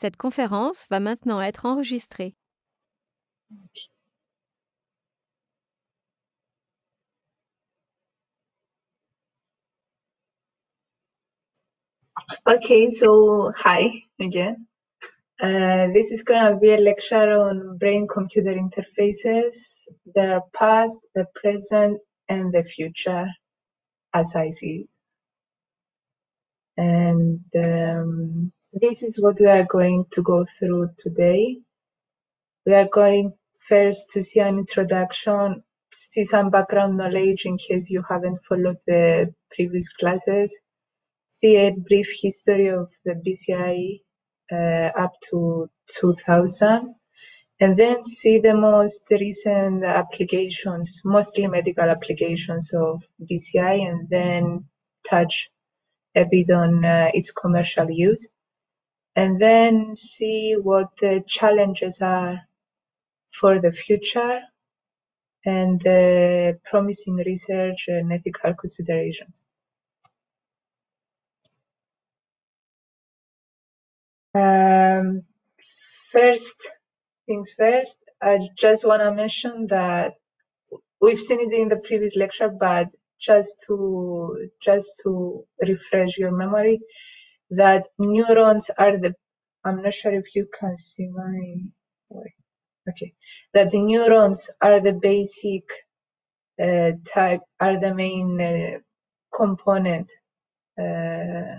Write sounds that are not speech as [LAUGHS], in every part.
Cette conférence va maintenant être enregistrée. Okay, so hi again. Uh, this is going to be a lecture on brain-computer interfaces, their past, the present, and the future, as I see it. And um, this is what we are going to go through today. We are going first to see an introduction, see some background knowledge in case you haven't followed the previous classes, see a brief history of the BCI uh, up to 2000, and then see the most recent applications, mostly medical applications of BCI, and then touch a bit on uh, its commercial use, and then see what the challenges are for the future and the promising research and ethical considerations. Um, first things first, I just want to mention that we've seen it in the previous lecture, but just to just to refresh your memory, that neurons are the. I'm not sure if you can see my. Wait, okay, that the neurons are the basic uh, type, are the main uh, component uh,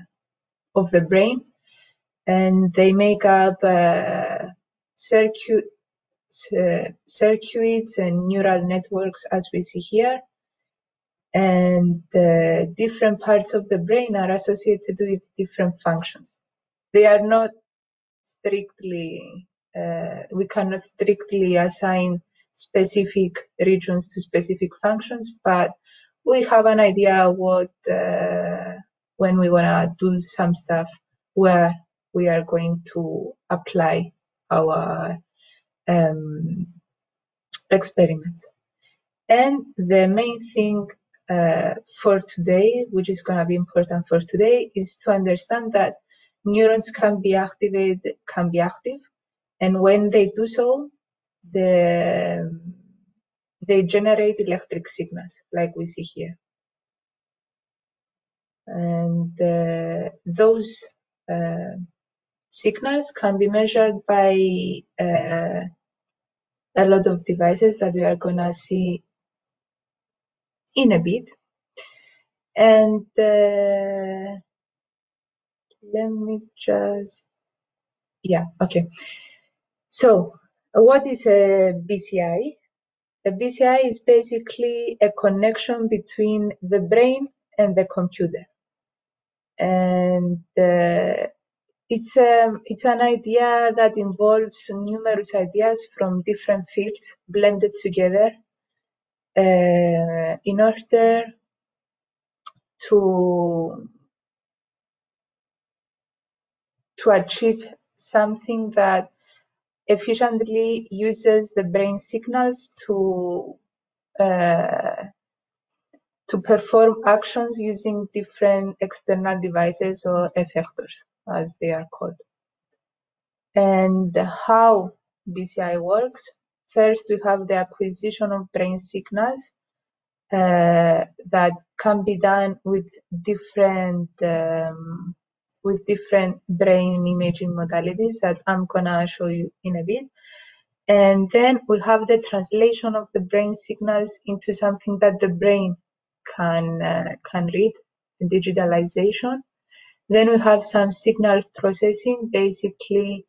of the brain and they make up uh, circuit, uh, circuits and neural networks as we see here. And different parts of the brain are associated with different functions. They are not strictly, uh, we cannot strictly assign specific regions to specific functions, but we have an idea what, uh, when we want to do some stuff, where we are going to apply our um, experiments. And the main thing uh, for today, which is going to be important for today, is to understand that neurons can be activated, can be active, and when they do so, the, they generate electric signals, like we see here. And uh, those uh, Signals can be measured by uh, a lot of devices that we are gonna see in a bit. And uh, let me just, yeah, okay. So what is a BCI? A BCI is basically a connection between the brain and the computer. And uh, it's um, it's an idea that involves numerous ideas from different fields blended together in order to to achieve something that efficiently uses the brain signals to uh, to perform actions using different external devices or effectors as they are called. And how BCI works, first we have the acquisition of brain signals uh, that can be done with different um, with different brain imaging modalities that I'm gonna show you in a bit. And then we have the translation of the brain signals into something that the brain can uh, can read, digitalization. Then we have some signal processing. Basically,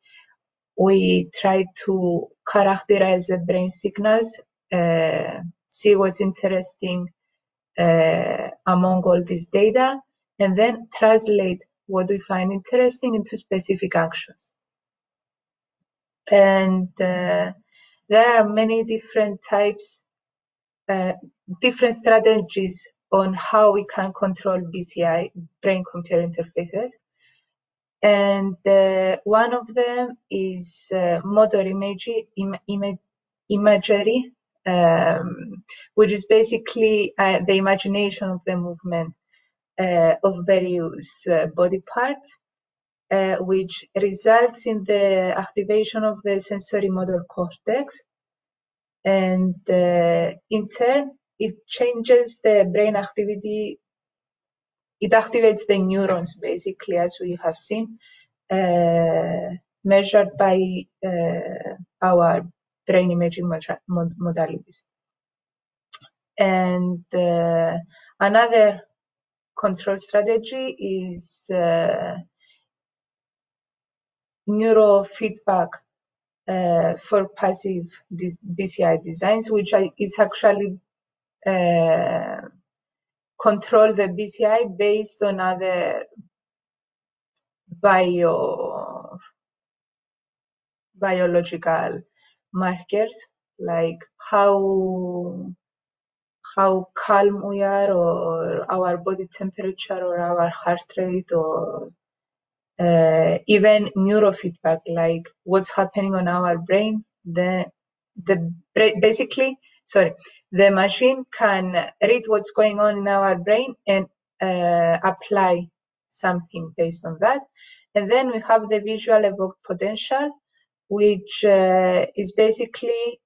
we try to characterize the brain signals, uh, see what's interesting uh, among all this data, and then translate what we find interesting into specific actions. And uh, there are many different types, uh, different strategies on how we can control BCI, brain-computer interfaces. And uh, one of them is uh, motor imagery, Im Im imagery um, which is basically uh, the imagination of the movement uh, of various uh, body parts. uh, which results in the activation of the sensory motor cortex. And in turn, it changes the brain activity. It activates the neurons, basically, as we have seen, uh, measured by uh, our brain imaging modalities. And uh, another control strategy is neurofeedback uh, for passive BCI designs, which is actually uh, control the BCI based on other bio biological markers like how how calm we are or our body temperature or our heart rate or uh, even neurofeedback, like what's happening on our brain. The the basically, sorry, the machine can read what's going on in our brain and uh, apply something based on that. And then we have the visual evoked potential, which uh, is basically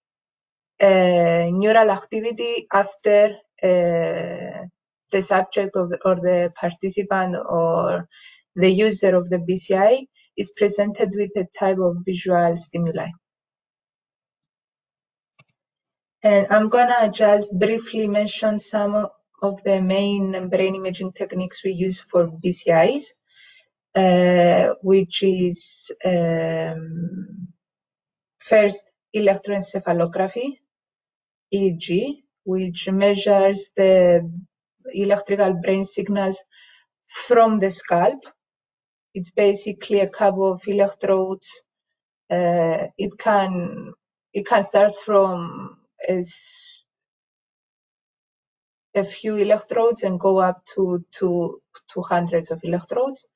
uh, neural activity after uh, the subject of, or the participant or the user of the BCI is presented with a type of visual stimuli. And I'm gonna just briefly mention some of the main brain imaging techniques we use for BCIs, uh, which is um, first electroencephalography, EEG, which measures the electrical brain signals from the scalp it's basically a couple of electrodes. Uh, it can it can start from as a few electrodes and go up to, to, to hundreds of electrodes.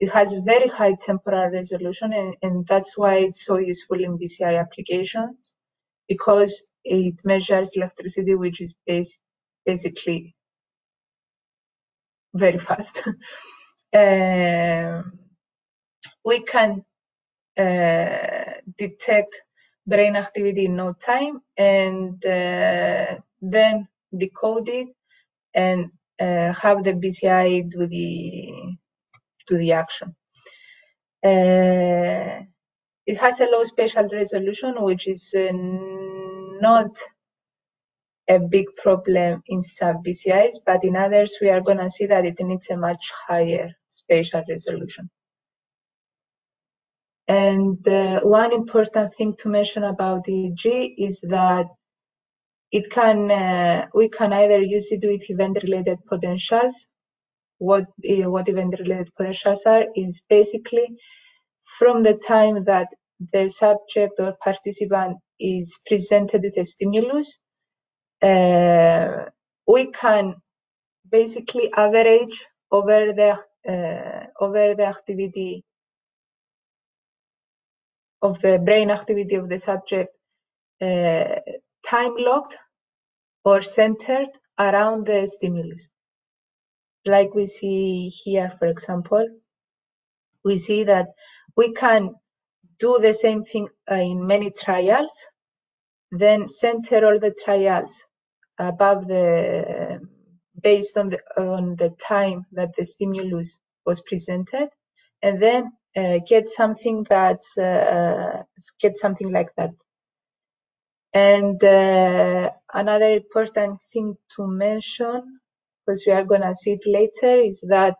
It has very high temporal resolution, and, and that's why it's so useful in BCI applications because it measures electricity, which is base, basically very [LAUGHS] fast. um, we can uh, detect brain activity in no time and uh, then decode it and uh, have the BCI do the do the action. Uh, it has a low spatial resolution, which is uh, not a big problem in some BCIs, but in others we are going to see that it needs a much higher spatial resolution. And uh, one important thing to mention about EEG is that it can uh, we can either use it with event-related potentials. What uh, what event-related potentials are is basically from the time that the subject or participant is presented with a stimulus, uh, we can basically average over the uh, over the activity of the brain activity of the subject uh, time locked or centered around the stimulus. Like we see here, for example, we see that we can do the same thing uh, in many trials, then center all the trials above the based on the on the time that the stimulus was presented, and then get something that's uh, get something like that. And uh, another important thing to mention, because we are gonna see it later, is that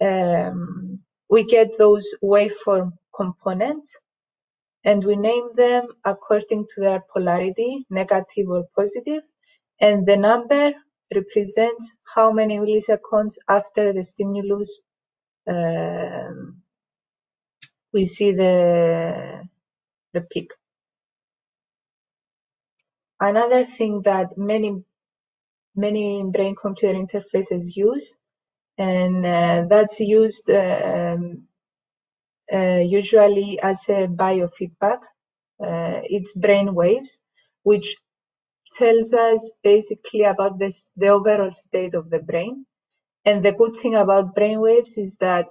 um, we get those waveform components and we name them according to their polarity, negative or positive, and the number represents how many milliseconds after the stimulus um, we see the the peak. Another thing that many many brain computer interfaces use, and uh, that's used uh, um, uh, usually as a biofeedback. Uh, it's brain waves, which tells us basically about this, the overall state of the brain. And the good thing about brain waves is that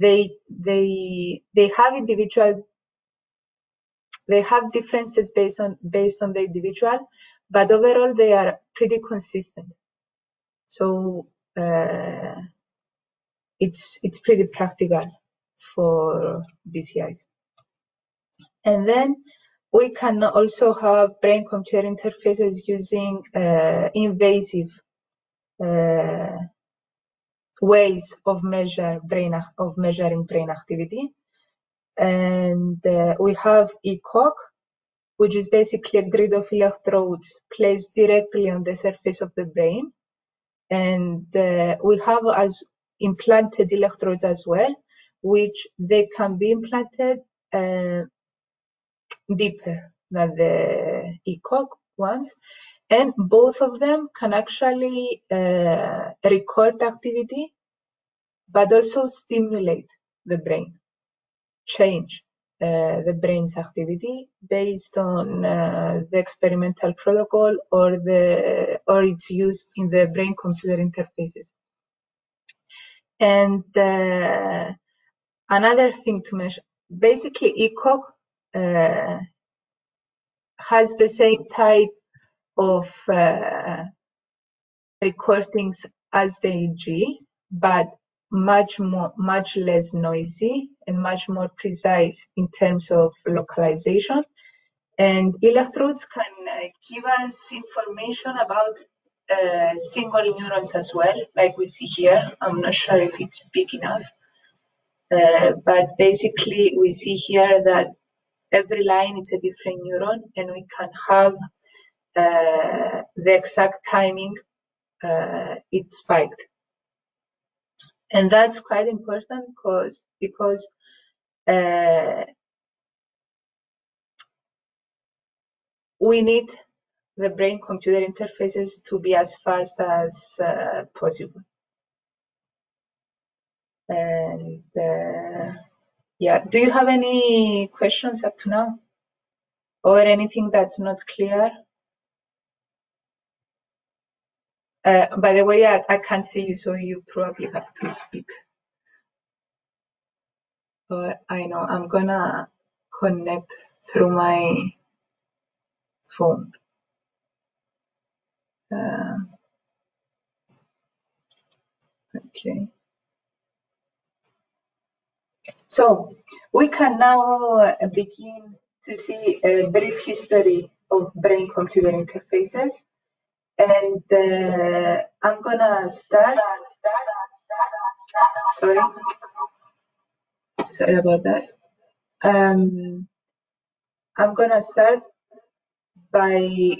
they they they have individual they have differences based on based on the individual, but overall they are pretty consistent. So uh, it's it's pretty practical for BCIs. And then we can also have brain-computer interfaces using uh, invasive uh, ways of measure brain of measuring brain activity. And uh, we have ECOG, which is basically a grid of electrodes placed directly on the surface of the brain. And uh, we have as implanted electrodes as well, which they can be implanted uh, deeper than the ECOG ones. And both of them can actually uh, record activity, but also stimulate the brain, change uh, the brain's activity based on uh, the experimental protocol or the or its use in the brain-computer interfaces. And uh, another thing to mention, basically ECOG uh, has the same type of uh, recordings as the EEG, but much more, much less noisy and much more precise in terms of localization. And electrodes can uh, give us information about uh, single neurons as well, like we see here. I'm not sure if it's big enough. Uh, but basically, we see here that every line is a different neuron, and we can have uh, the exact timing uh, it spiked. And that's quite important because because uh, we need the brain-computer interfaces to be as fast as uh, possible. And uh, yeah, do you have any questions up to now? Or anything that's not clear? Uh, by the way, I, I can't see you, so you probably have to speak. But I know I'm gonna connect through my phone. Uh, okay. So we can now uh, begin to see a brief history of brain-computer interfaces. And uh, I'm gonna start. Sorry, sorry about that. Um, I'm gonna start by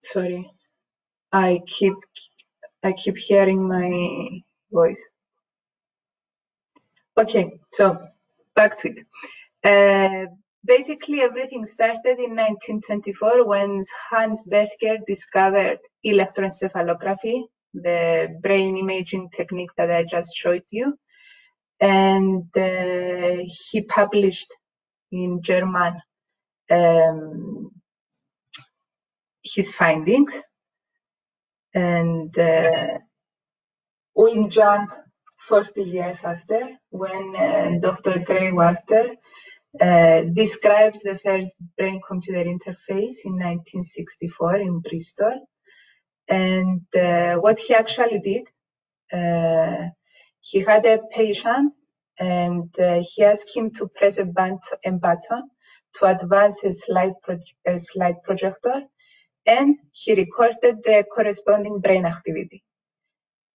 sorry i keep i keep hearing my voice okay so back to it. Uh, basically everything started in 1924 when hans berger discovered electroencephalography the brain imaging technique that i just showed you and uh, he published in german um, his findings. And uh, we jump 40 years after when uh, Dr. Grey Walter uh, describes the first brain-computer interface in 1964 in Bristol. And uh, what he actually did, he had a patient and uh, he asked him to press a, button, to advance a slide, slide projector and he recorded the corresponding brain activity.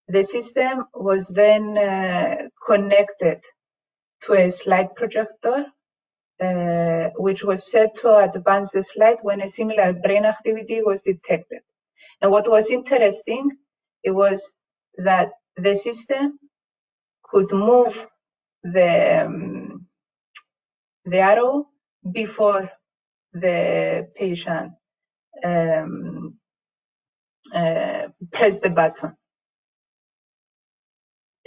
The system was then uh, connected to a slide projector, uh, which was set to advance the slide when a similar brain activity was detected. And what was interesting, it was that the system could move the um, the arrow before the patient um, uh, press the button.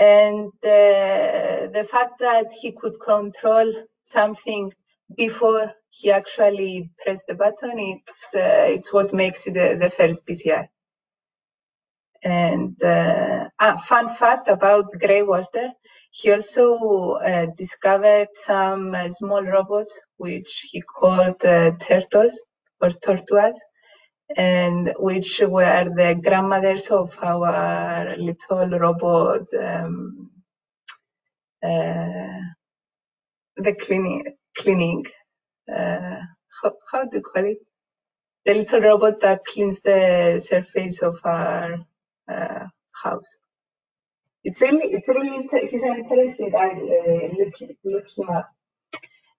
And the fact that he could control something before he actually pressed the button, it's uh, it's what makes it the, the first BCI. And uh, a fun fact about Grey Walter, he also uh, discovered some uh, small robots which he called uh, turtles or tortuas, and which were the grandmothers of our little robot, um, uh, the cleaning, cleaning. Uh, how, how do you call it? The little robot that cleans the surface of our uh, house. It's really, it's really, he's an interesting guy. Uh, look, look him up.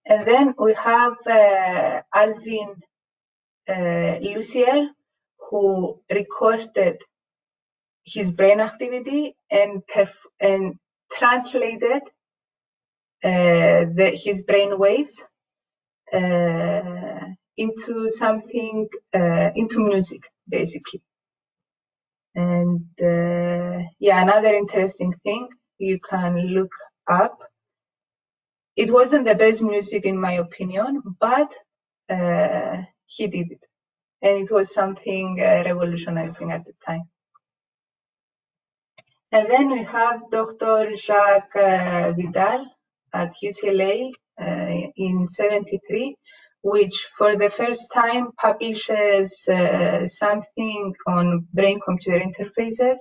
And then we have uh, Alvin uh, Lucier, who recorded his brain activity and and translated uh, the, his brain waves uh, into something into music, basically. And yeah, another interesting thing you can look up. It wasn't the best music in my opinion, but uh, he did it, and it was something uh, revolutionizing at the time. And then we have Dr. Jacques uh, Vidal at UCLA uh, in 73, which for the first time publishes uh, something on brain-computer interfaces,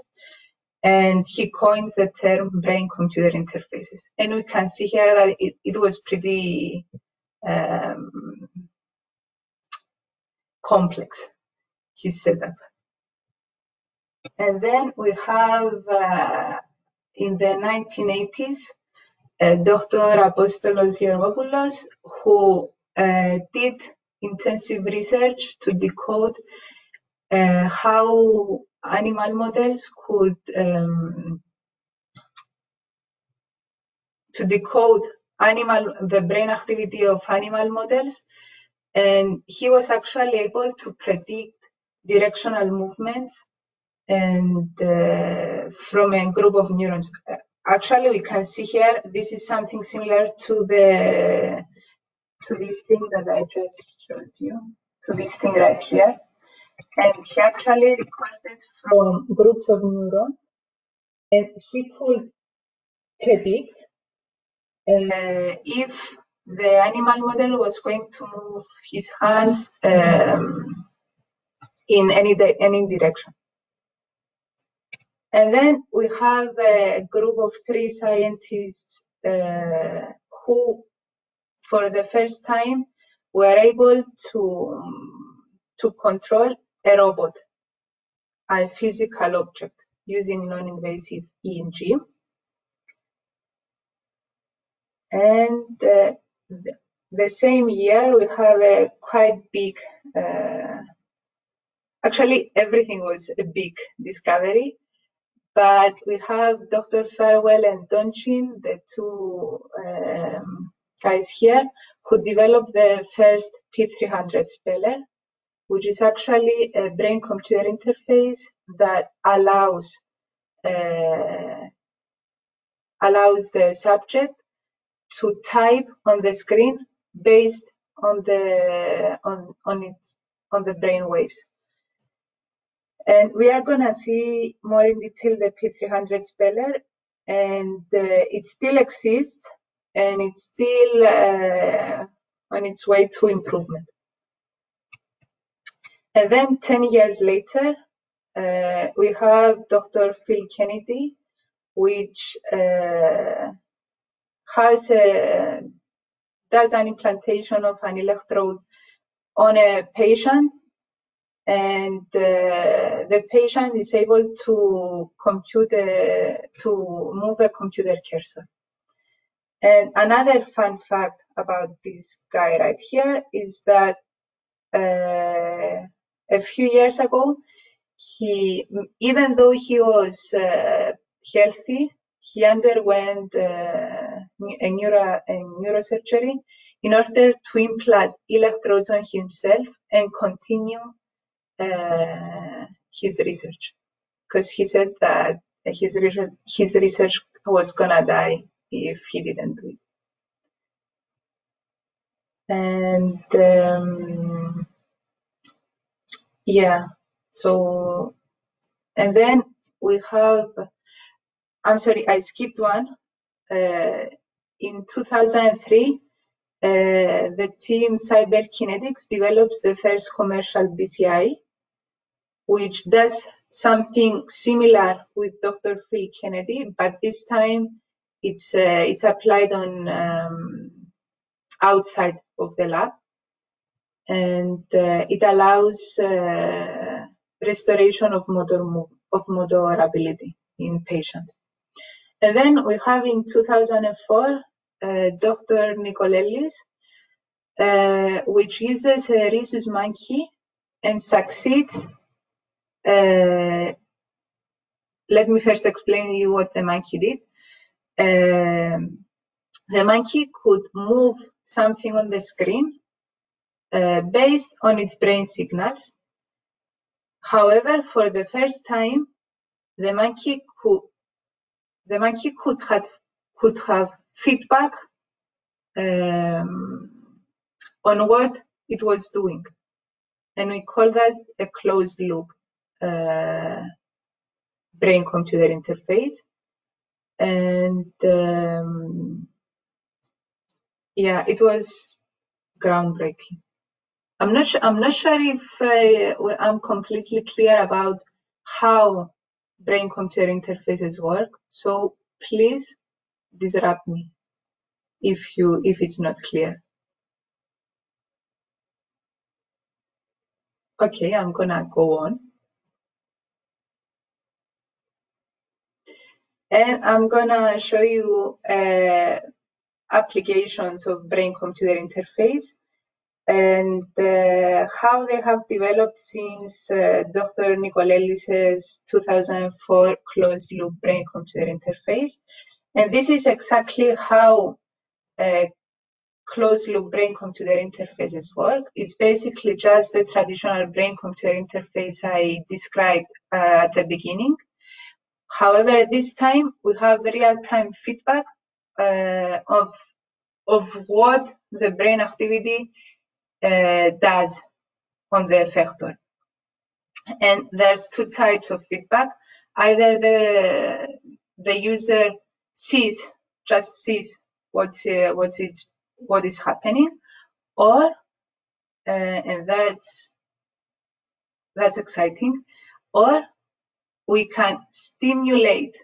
and he coins the term brain-computer interfaces. And we can see here that it, it was pretty um, complex, his setup. And then we have uh, in the 1980s, uh, Dr. Apostolos Georgopoulos, who uh, did intensive research to decode uh, how animal models could um, to decode animal the brain activity of animal models and he was actually able to predict directional movements and uh, from a group of neurons actually we can see here this is something similar to the to this thing that I just showed you, to this thing right here. And he actually recorded from groups of neurons, and he could predict uh, if the animal model was going to move his hand um, in any any direction. And then we have a group of three scientists uh, who for the first time, we're able to, to control a robot, a physical object, using non-invasive EEG. And uh, the, same year, we have a quite big, uh, actually everything was a big discovery, but we have Dr. Farwell and Donchin, the two um, guys here who developed the first P300 speller, which is actually a brain-computer interface that allows uh, allows the subject to type on the screen based on the on on its on the brain waves. And we are gonna see more in detail the P300 speller, and uh, it still exists and it's still uh, on its way to improvement. And then 10 years later, uh, we have Dr. Phil Kennedy, which uh, has a, does an implantation of an electrode on a patient and uh, the patient is able to compute a, to move a computer cursor. And another fun fact about this guy right here is that uh, a few years ago, he, even though he was uh, healthy, he underwent uh, a, neuro, a neurosurgery in order to implant electrodes on himself and continue uh, his research. Because he said that his research, his research was gonna die if he didn't do it. And um, yeah, so, and then we have, I'm sorry, I skipped one. Uh, in 2003, uh, the team Cyberkinetics develops the first commercial BCI, which does something similar with Dr. Phil Kennedy, but this time it's uh, it's applied on um, outside of the lab, and uh, it allows uh, restoration of motor move, of motor ability in patients. And then we have in 2004 uh, Dr. Nicolelis, uh, which uses a rhesus monkey and succeeds uh, let me first explain you what the monkey did. Um, the monkey could move something on the screen uh, based on its brain signals. However, for the first time, the monkey could the monkey could have could have feedback um, on what it was doing, and we call that a closed loop uh, brain-computer interface. And um, yeah, it was groundbreaking. I'm not. I'm not sure if uh, I'm completely clear about how brain-computer interfaces work. So please disrupt me if you if it's not clear. Okay, I'm gonna go on. And I'm gonna show you uh, applications of brain-computer interface and uh, how they have developed since uh, Dr. Nicolelis's 2004 closed-loop brain-computer interface. And this is exactly how uh, closed-loop brain-computer interfaces work. It's basically just the traditional brain-computer interface I described uh, at the beginning. However, this time we have real-time feedback uh, of of what the brain activity uh, does on the effector. And there's two types of feedback. Either the the user sees just sees what's uh, what's what is happening, or uh, and that's that's exciting, or we can stimulate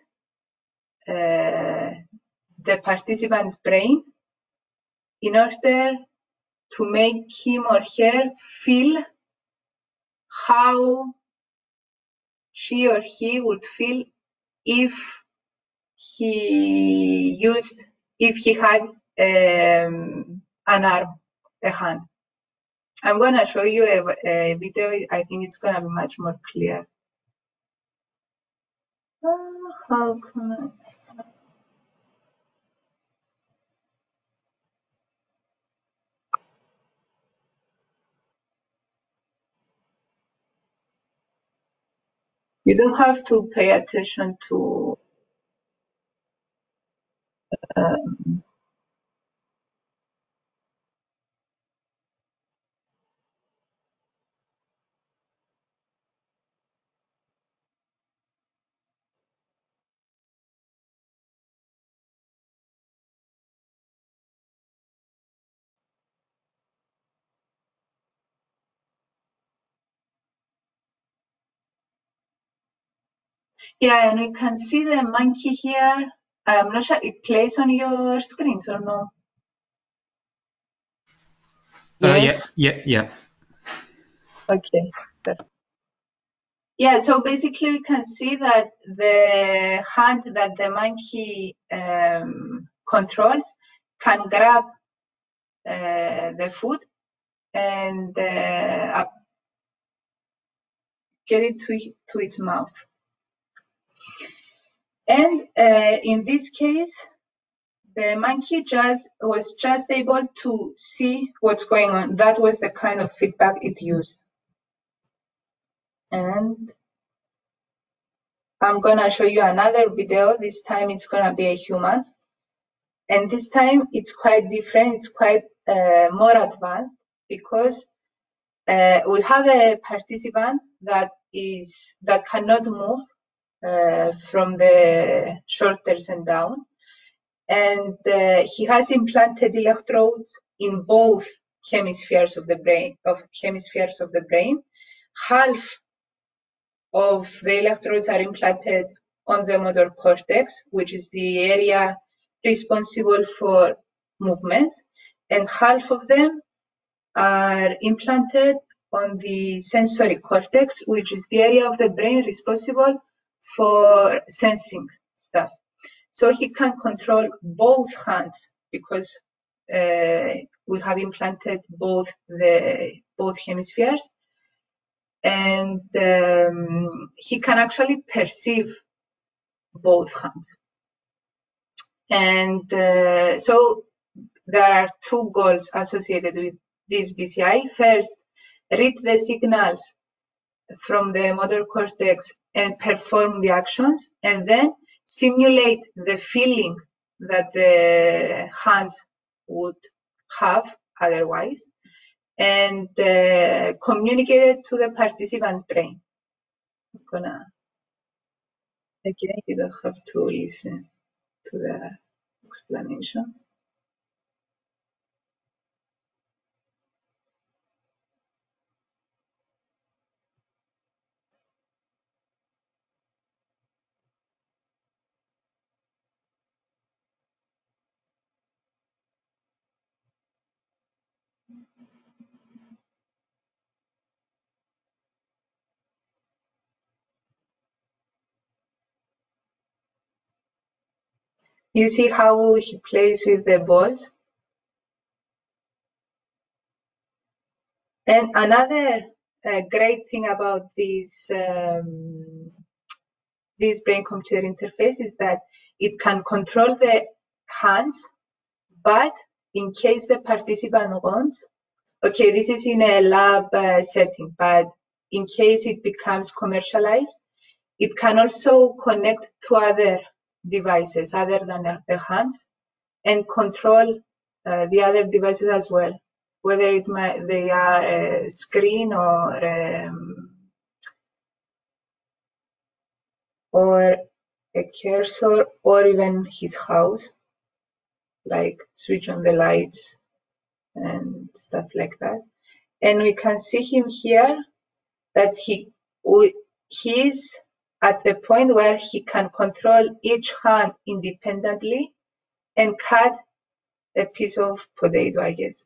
uh, the participant's brain in order to make him or her feel how she or he would feel if he used if he had um, an arm, a hand. I'm gonna show you a, a video. I think it's gonna be much more clear. Uh, how can I? You don't have to pay attention to um, Yeah, and we can see the monkey here. I'm not sure it plays on your screens or no. Uh, Yes. yeah, yeah, yeah. Okay. Yeah, so basically we can see that the hand that the monkey um, controls can grab uh, the food and uh, get it to, to its mouth. And uh, in this case, the monkey just was just able to see what's going on. That was the kind of feedback it used. And I'm gonna show you another video. This time it's gonna be a human. And this time it's quite different. It's quite uh, more advanced because uh, we have a participant that is that cannot move from the shoulders and down, and uh, he has implanted electrodes in both hemispheres of the brain of hemispheres of the brain. Half of the electrodes are implanted on the motor cortex, which is the area responsible for movements, and half of them are implanted on the sensory cortex, which is the area of the brain responsible for sensing stuff. So he can control both hands because uh, we have implanted both the both hemispheres, and um, he can actually perceive both hands. And uh, so there are two goals associated with this BCI. First, read the signals from the motor cortex and perform the actions, and then simulate the feeling that the hands would have otherwise, and uh, communicate it to the participant's brain. I'm gonna, again, you don't have to listen to the explanations. You see how he plays with the balls? And another uh, great thing about this um, this brain-computer interface is that it can control the hands, but in case the participant wants, okay, this is in a lab uh, setting, but in case it becomes commercialized, it can also connect to other devices other than the hands and control uh, the other devices as well, whether it might, they are a screen or um, or a cursor or even his house, like switch on the lights and stuff like that. And we can see him here that he he is at the point where he can control each hand independently and cut a piece of potato, I guess.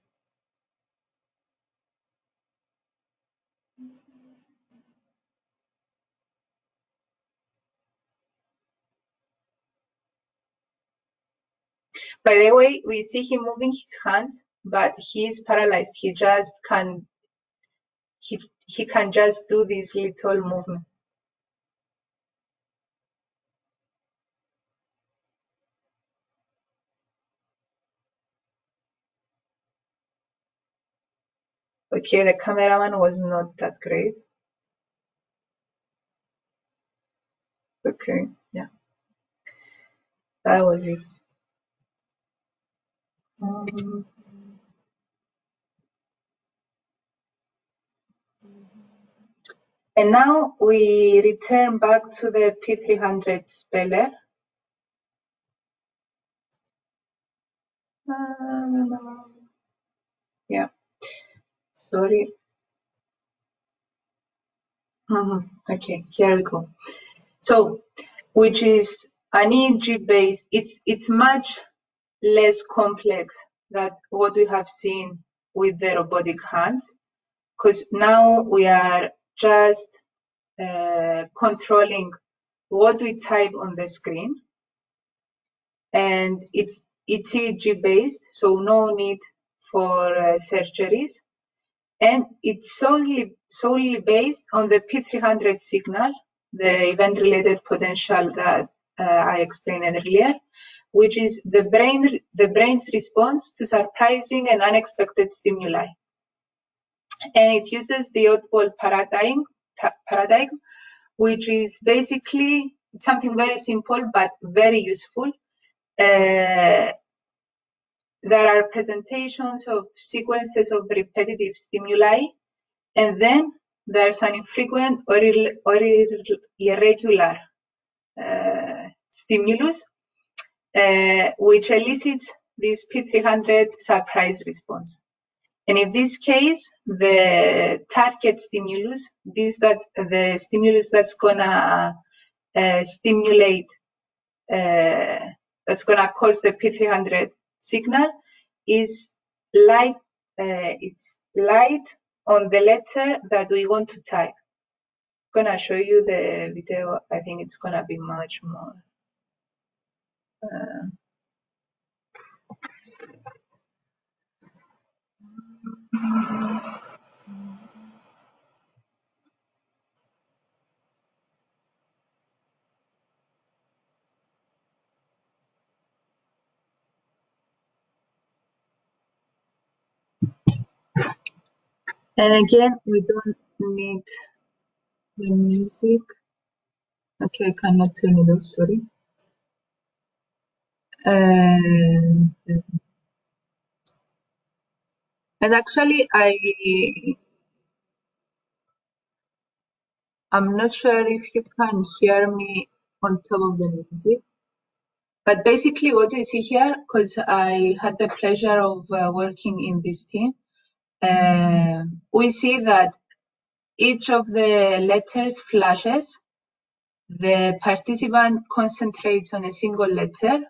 By the way, we see him moving his hands, but he is paralyzed. He just can he he can just do this little movement. Okay, the cameraman was not that great. Okay, yeah. That was it. Um, and now we return back to the P300 speller. Um, yeah sorry. Mm-hmm. Okay, here we go. So, which is an EEG based, it's, it's much less complex than what we have seen with the robotic hands, because now we are just uh, controlling what we type on the screen. And it's, it's EEG based, so no need for uh, surgeries and it's solely, solely based on the P300 signal, the event-related potential that uh, I explained earlier, which is the brain, the brain's response to surprising and unexpected stimuli. And it uses the oddball paradigm, paradigm, which is basically something very simple but very useful. Uh, there are presentations of sequences of repetitive stimuli, and then there's an infrequent or, or irregular uh, stimulus, uh, which elicits this P300 surprise response. And in this case, the target stimulus, this that the stimulus that's gonna uh, stimulate, uh, that's gonna cause the P300 signal, is light. Uh, it's light on the letter that we want to type. I'm gonna show you the video. I think it's gonna be much more. Uh, and again, we don't need the music. Okay, I cannot turn it off, sorry. And, and actually, I I'm not sure if you can hear me on top of the music. But basically what you see here, because I had the pleasure of uh, working in this team, uh, we see that each of the letters flashes, the participant concentrates on a single letter,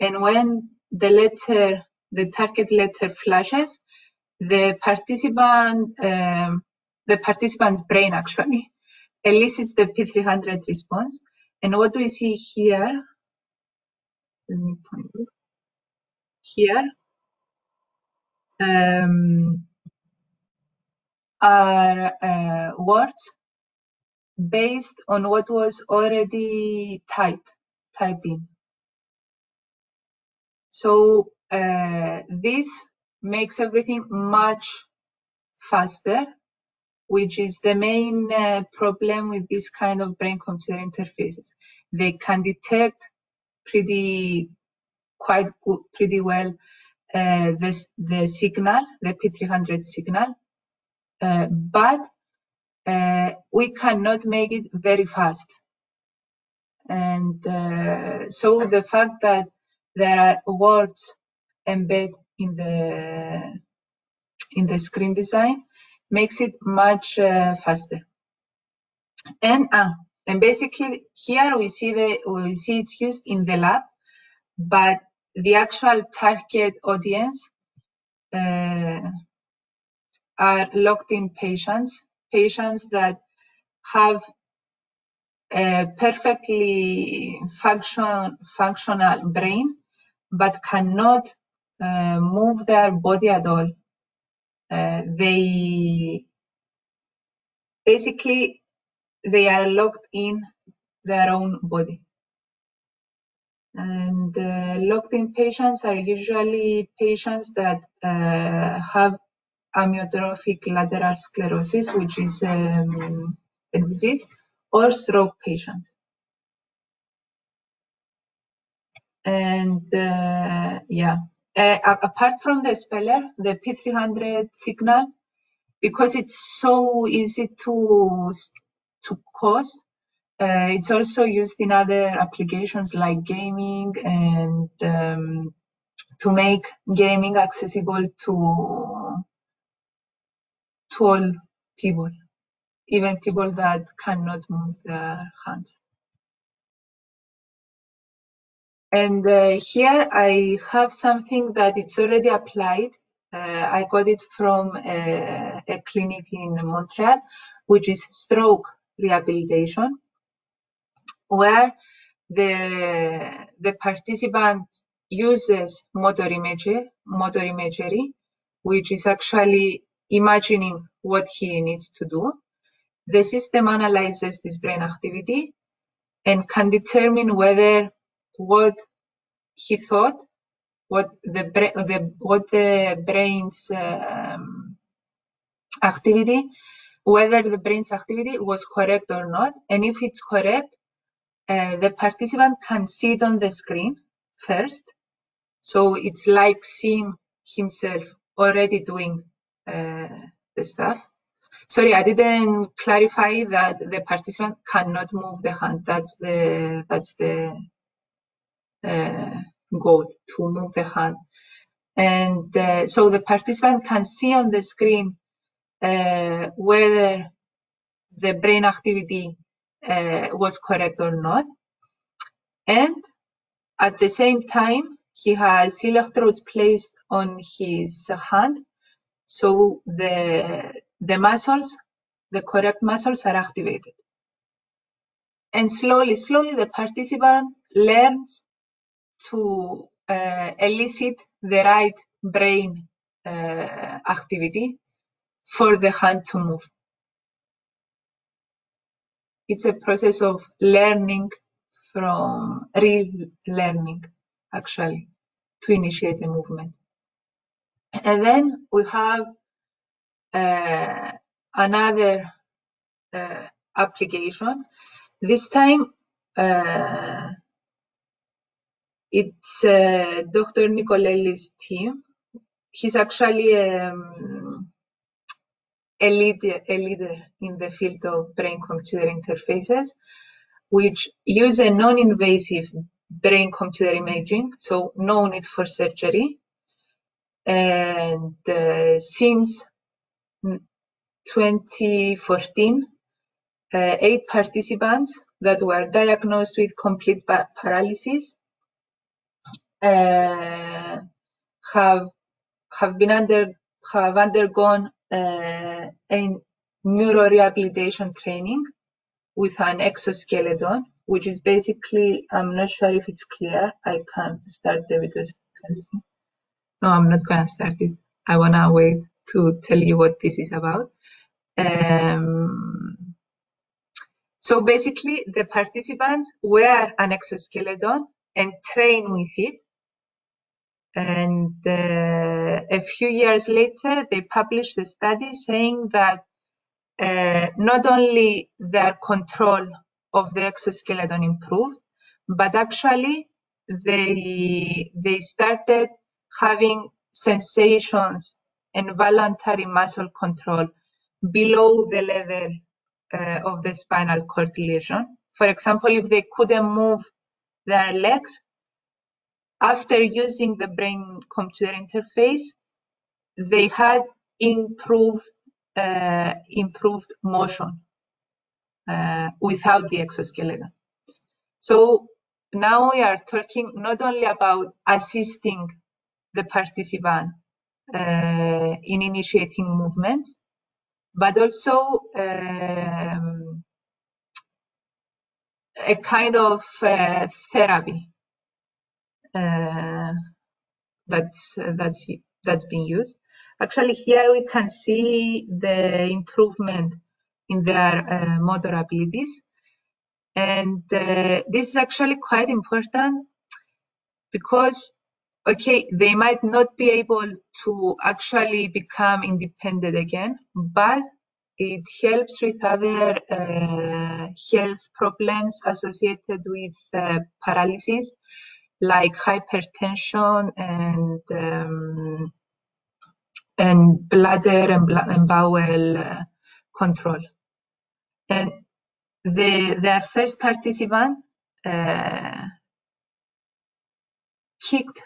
and when the letter, the target letter flashes, the participant, um, the participant's brain actually [LAUGHS] elicits the P300 response. And what do we see here, let me point here, um, are uh, words based on what was already typed, typed in. So uh, this makes everything much faster, which is the main uh, problem with this kind of brain-computer interfaces. They can detect pretty quite good, pretty well uh, the, the signal, the P300 signal, but uh, we cannot make it very fast. And uh, so the fact that there are words embedded in the in the screen design makes it much uh, faster. And uh, and basically here we see the we see it's used in the lab, but the actual target audience uh, are locked-in patients, patients that have a perfectly function, functional brain, but cannot uh, move their body at all. Uh, they basically they are locked in their own body. And uh, locked-in patients are usually patients that uh, have amyotrophic lateral sclerosis, which is um, a disease, or stroke patients. And uh, yeah, uh, apart from the speller, the P300 signal, because it's so easy to to cause, uh, it's also used in other applications like gaming and um, to make gaming accessible to to all people, even people that cannot move their hands. And uh, here I have something that it's already applied. Uh, I got it from a, a, clinic in Montreal, which is stroke rehabilitation, where the the participant uses motor imagery, motor imagery, which is actually imagining what he needs to do. The system analyzes this brain activity and can determine whether what he thought, what the, the what the brain's um, activity, whether the brain's activity was correct or not, and if it's correct, uh, the participant can see it on the screen first, So it's like seeing himself already doing the stuff. Sorry, I didn't clarify that the participant cannot move the hand. That's the that's the uh, goal to move the hand. And uh, so the participant can see on the screen uh, whether the brain activity uh, was correct or not. And at the same time, he has electrodes placed on his hand. So the, the muscles, the correct muscles are activated. And slowly, slowly the participant learns to uh, elicit the right brain uh, activity for the hand to move. It's a process of learning from real learning, actually, to initiate the movement. And then we have uh, another uh, application. This time, uh, it's uh, Dr. Nicolelis's team. He's actually um, a, leader, a leader in the field of brain-computer interfaces, which use a non-invasive brain-computer imaging, so no need for surgery. And uh, since 2014, uh, eight participants that were diagnosed with complete paralysis uh, have have been under have undergone uh, a neurorehabilitation training with an exoskeleton, which is basically I'm not sure if it's clear. I can't start the video. No, I'm not gonna start it. I wanna wait to tell you what this is about. Um, so basically, the participants wear an exoskeleton and train with it and uh, a few years later, they published a study saying that uh, not only their control of the exoskeleton improved, but actually they they started having sensations and voluntary muscle control below the level uh, of the spinal cord lesion. For example, if they couldn't move their legs, after using the brain computer interface, they had improved uh, improved motion uh, without the exoskeleton. So now we are talking not only about assisting the participant uh, in initiating movements, but also um, a kind of uh, therapy uh, that's that's that's being used. Actually, here we can see the improvement in their uh, motor abilities, and uh, this is actually quite important because okay, they might not be able to actually become independent again, but it helps with other uh, health problems associated with uh, paralysis like hypertension and um, and bladder and, and bowel uh, control. And the their first participant uh, kicked.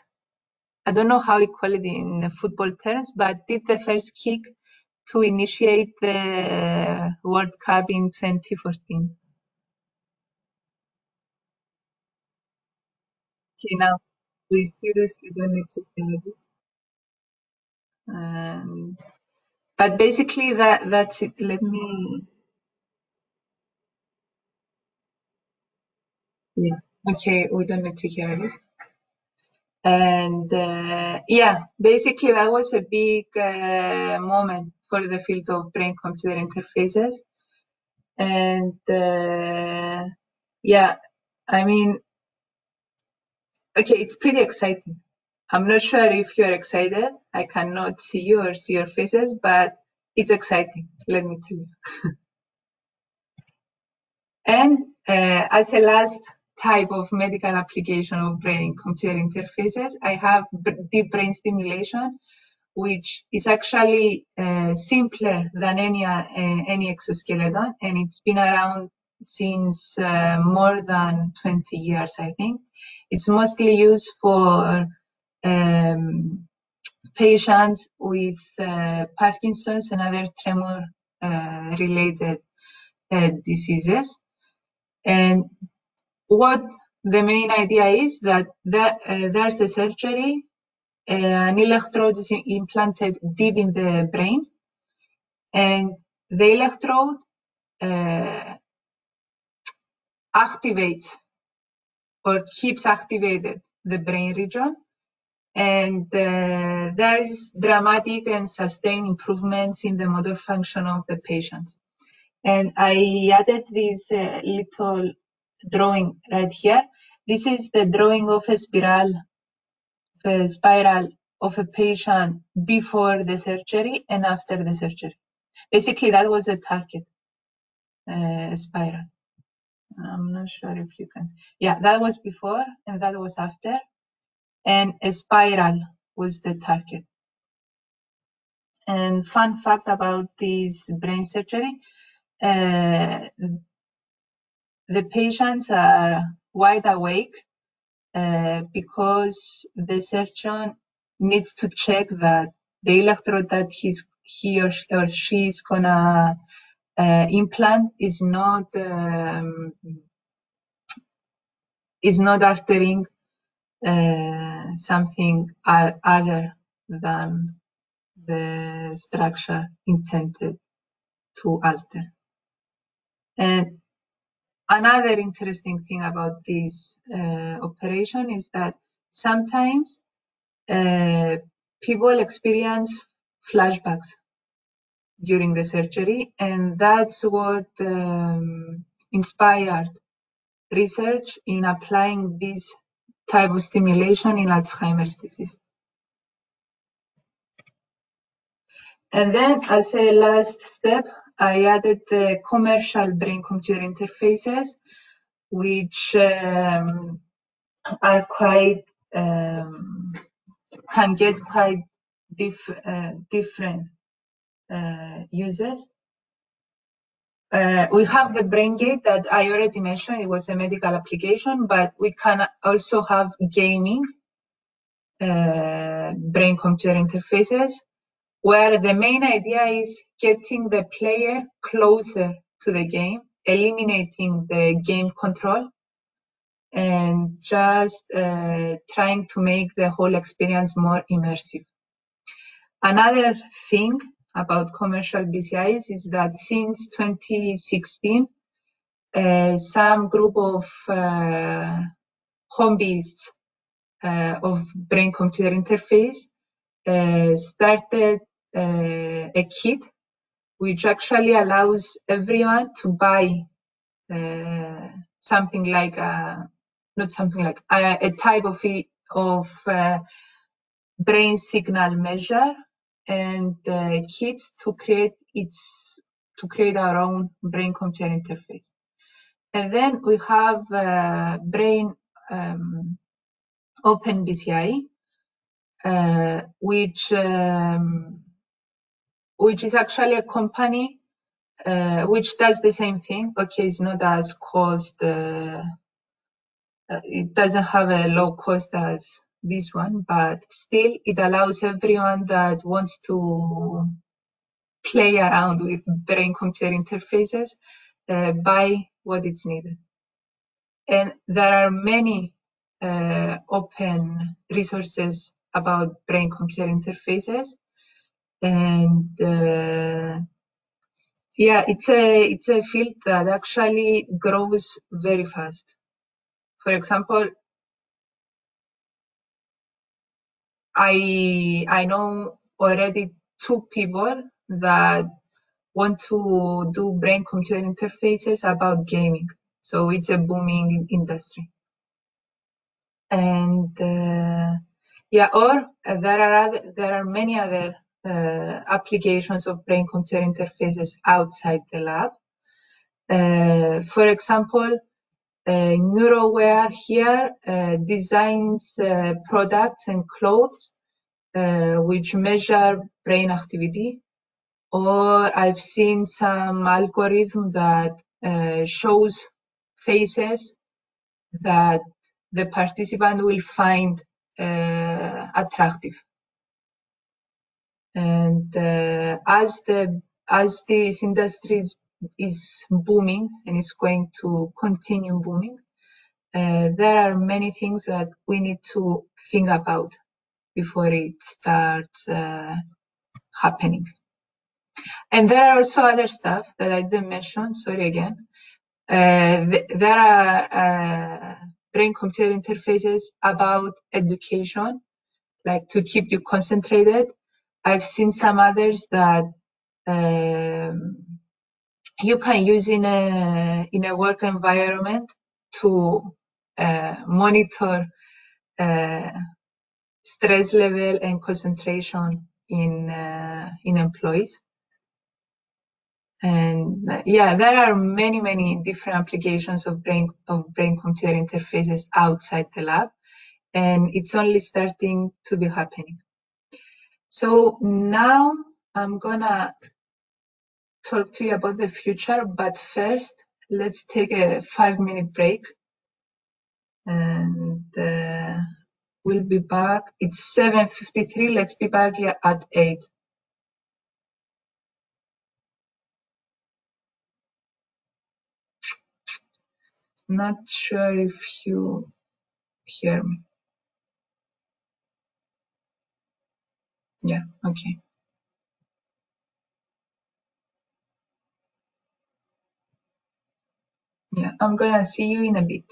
I don't know how call in football terms, but did the first kick to initiate the World Cup in 2014. okay, now we seriously don't need to say this. Um, but basically that that's it. Let me. Yeah. Okay, we don't need to hear this. And uh, yeah, basically that was a big uh, moment for the field of brain-computer interfaces. And uh, yeah, I mean, Okay, it's pretty exciting. I'm not sure if you're excited. I cannot see you or see your faces, but it's exciting, let me tell you. [LAUGHS] and uh, as a last type of medical application of brain-computer interfaces. I have deep brain stimulation, which is actually uh, simpler than any uh, any exoskeleton, and it's been around since uh, more than 20 years, I think. It's mostly used for um, patients with uh, Parkinson's and other tremor-related uh, uh, diseases. And what the main idea is that there, uh, there's a surgery, an electrode is implanted deep in the brain, and the electrode uh, activates or keeps activated the brain region. And uh, there is dramatic and sustained improvements in the motor function of the patients. And I added this uh, little drawing right here. This is the drawing of a spiral, a spiral of a patient before the surgery and after the surgery. Basically, that was the target uh, spiral. I'm not sure if you can. See. Yeah, that was before and that was after. And a spiral was the target. And fun fact about this brain surgery, uh, the patients are wide awake uh, because the surgeon needs to check that the electrode that he's, he or she, or she is gonna uh, implant is not um, is not altering uh, something other than the structure intended to alter. And another interesting thing about this uh, operation is that sometimes uh, people experience flashbacks during the surgery, and that's what um, inspired research in applying this type of stimulation in Alzheimer's disease. And then as a last step, I added the commercial brain-computer interfaces, which um, are quite, um, can get quite diff, uh, different uh, uses. Uh, we have the BrainGate that I already mentioned. It was a medical application, but we can also have gaming uh, brain-computer interfaces, where the main idea is getting the player closer to the game, eliminating the game control, and just uh, trying to make the whole experience more immersive. Another thing about commercial BCIs is that since 2016, uh, some group of uh, hobbyists uh, of brain-computer interface uh, started a kit which actually allows everyone to buy uh, something like a, not something like a, a type of of brain signal measure and uh, kits to create its to create our own brain computer interface. And then we have uh, brain um, open BCI, uh, which um, which is actually a company uh, which does the same thing. Okay, it's not as cost. Uh, uh, it doesn't have a low cost as this one, but still it allows everyone that wants to play around with brain computer interfaces uh, buy what it's needed. And there are many uh, open resources about brain computer interfaces. And uh, yeah, it's a it's a field that actually grows very fast. For example, I I know already two people that want to do brain computer interfaces about gaming. So it's a booming industry. And uh, yeah, or there are other, there are many other applications of brain computer interfaces outside the lab. Uh, for example, Uh, here uh, designs uh, products and clothes uh, which measure brain activity. Or I've seen some algorithm that uh, shows faces that the participant will find uh, attractive. And uh, as the as this industry is, is booming and is going to continue booming, uh, there are many things that we need to think about before it starts uh, happening. And there are also other stuff that I didn't mention. Sorry again. Uh, th there are uh, brain-computer interfaces about education, like to keep you concentrated. I've seen some others that um, you can use in a in a work environment to uh, monitor uh, stress level and concentration in uh, in employees. And yeah, there are many many different applications of brain of brain computer interfaces outside the lab, and it's only starting to be happening. So now I'm gonna talk to you about the future, but first let's take a five minute break and uh, we'll be back. It's 7.53, let's be back here at 8. Not sure if you hear me. Yeah, okay. Yeah, I'm gonna see you in a bit.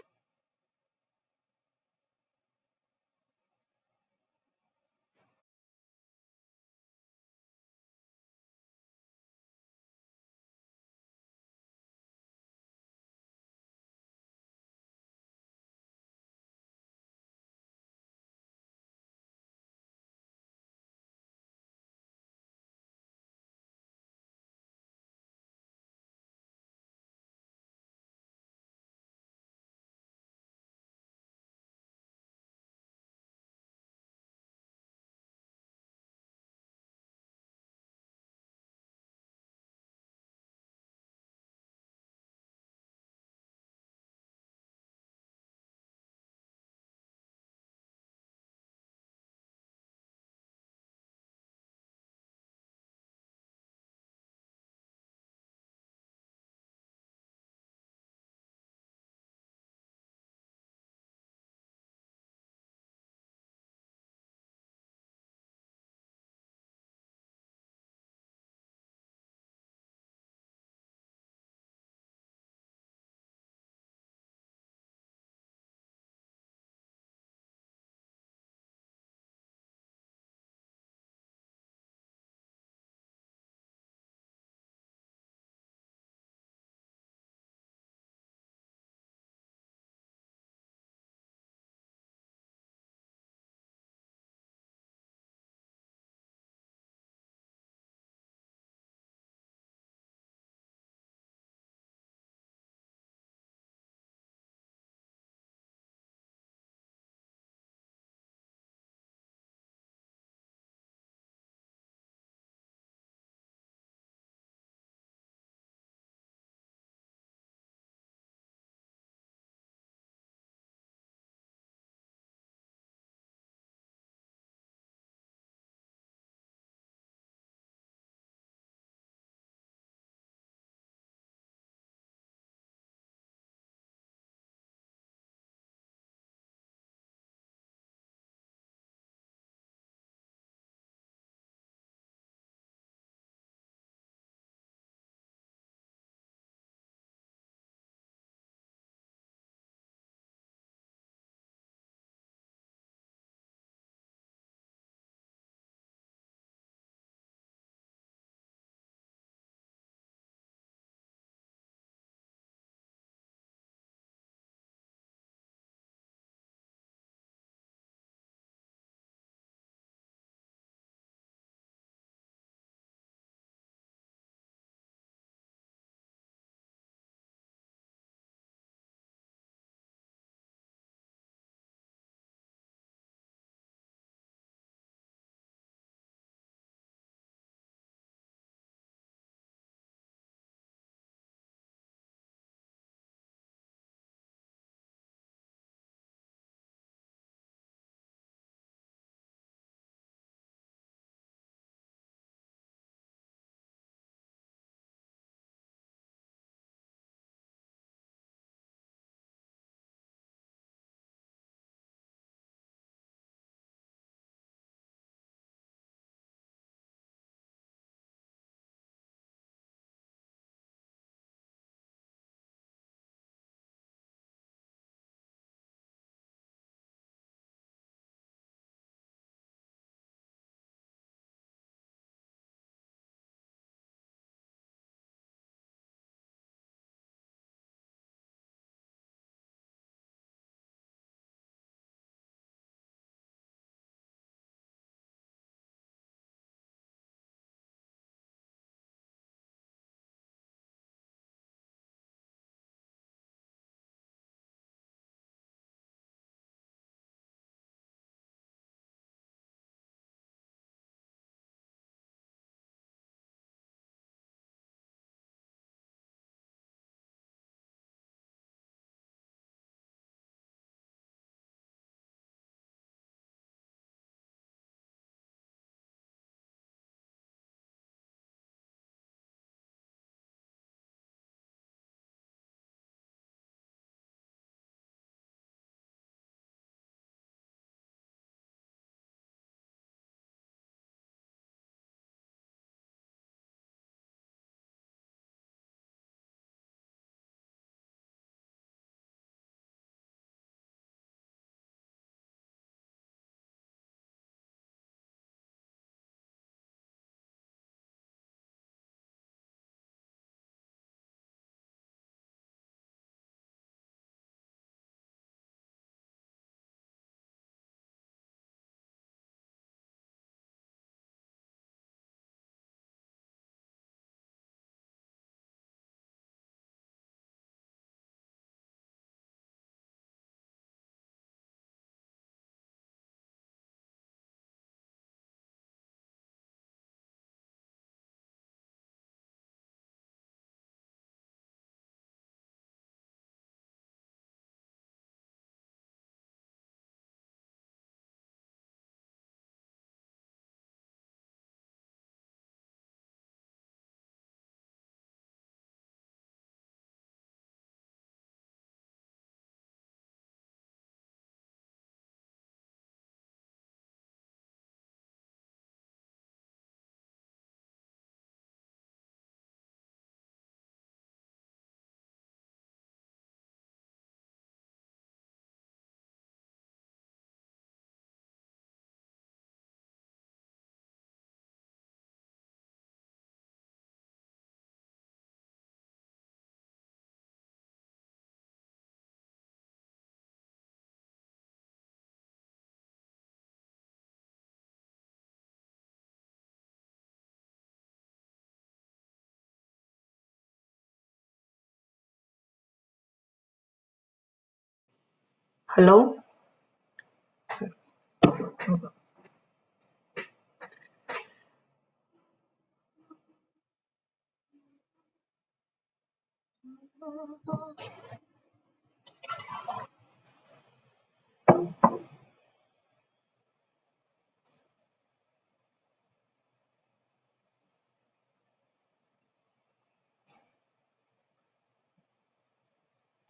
Hello?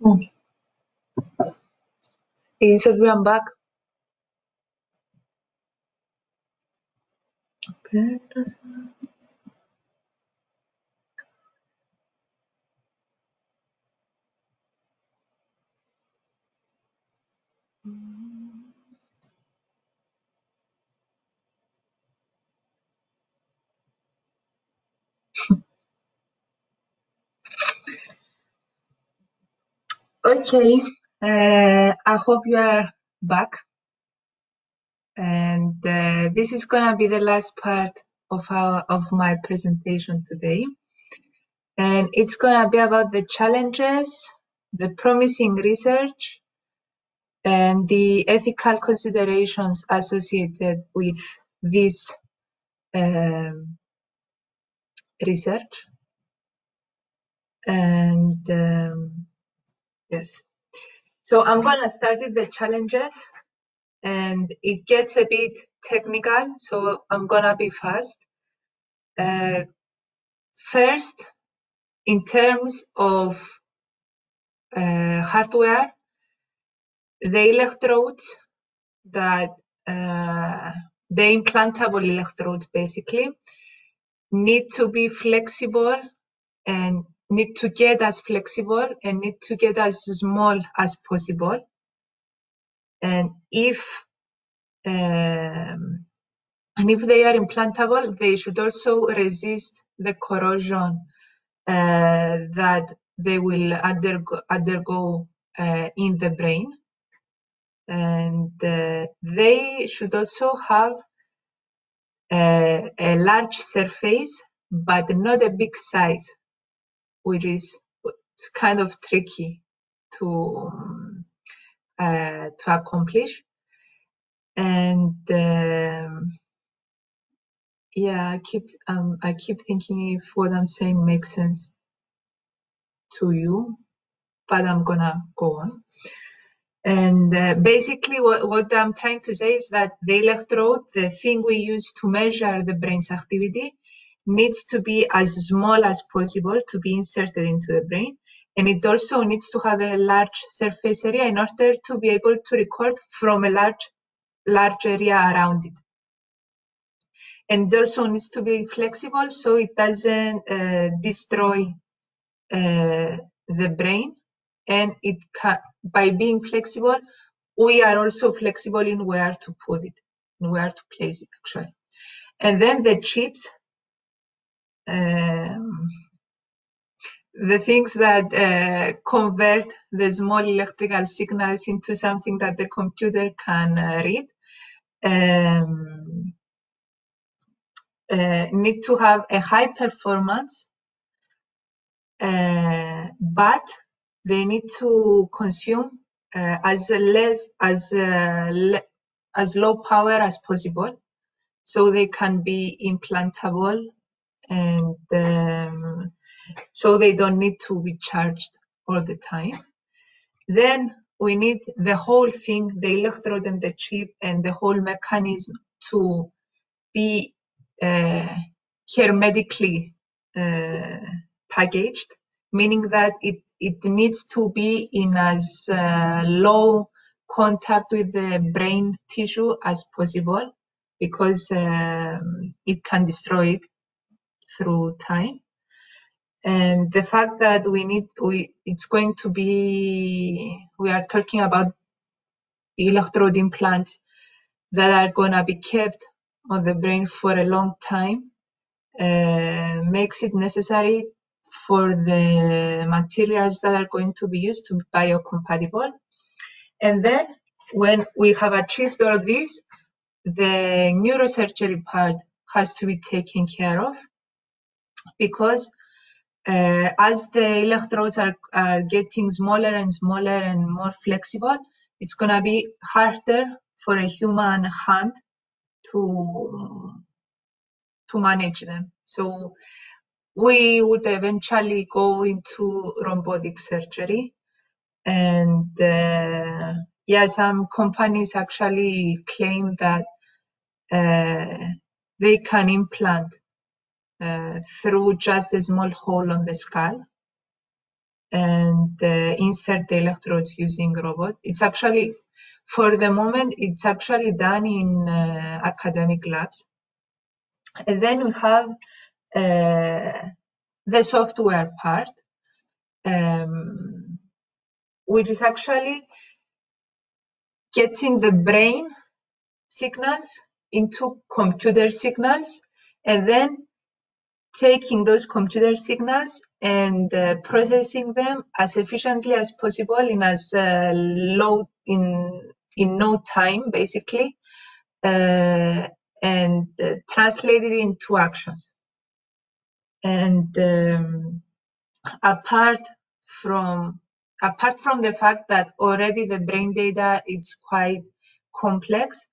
Is everyone back? Okay, uh, I hope you are back. And uh, this is gonna be the last part of our of my presentation today. And it's gonna be about the challenges, the promising research, and the ethical considerations associated with this um, research. And um, yes, so I'm gonna start with the challenges and it gets a bit technical, so I'm gonna be fast. Uh, first, in terms of uh, hardware, the electrodes that uh, the implantable electrodes basically need to be flexible and need to get as flexible and need to get as small as possible. And if um, and if they are implantable, they should also resist the corrosion uh, that they will undergo, undergo uh, in the brain. And uh, they should also have a, a large surface, but not a big size, which is kind of tricky to uh, to accomplish. And um, yeah, I keep um, I keep thinking if what I'm saying makes sense to you, but I'm gonna go on. And uh, basically, what, what I'm trying to say is that the electrode, the thing we use to measure the brain's activity, needs to be as small as possible to be inserted into the brain. And it also needs to have a large surface area in order to be able to record from a large, large area around it. And it also needs to be flexible so it doesn't uh, destroy uh, the brain and it by being flexible, we are also flexible in where to put it, in where to place it actually. And then the chips, the things that uh, convert the small electrical signals into something that the computer can uh, read, um, uh, need to have a high performance, uh, but they need to consume uh, as less as uh, le as low power as possible, so they can be implantable and um, so they don't need to be charged all the time. Then we need the whole thing, the electrode and the chip and the whole mechanism to be uh, hermetically uh, packaged, meaning that it, it needs to be in as uh, low contact with the brain tissue as possible because um, it can destroy it through time. And the fact that we need, we, it's going to be, we are talking about electrode implants that are going to be kept on the brain for a long time uh, makes it necessary for the materials that are going to be used to be biocompatible. And then when we have achieved all this, the neurosurgery part has to be taken care of because uh, as the electrodes are, are getting smaller and smaller and more flexible, it's gonna be harder for a human hand to to manage them. So we would eventually go into robotic surgery and uh, yeah some companies actually claim that uh, they can implant uh, through just a small hole on the skull and uh, insert the electrodes using robot. It's actually for the moment it's actually done in uh, academic labs. And then we have the software part um, which is actually getting the brain signals into computer signals and then taking those computer signals and uh, processing them as efficiently as possible in as uh, low in in no time basically uh, and uh, translate it into actions. And um, apart from apart from the fact that already the brain data is quite complex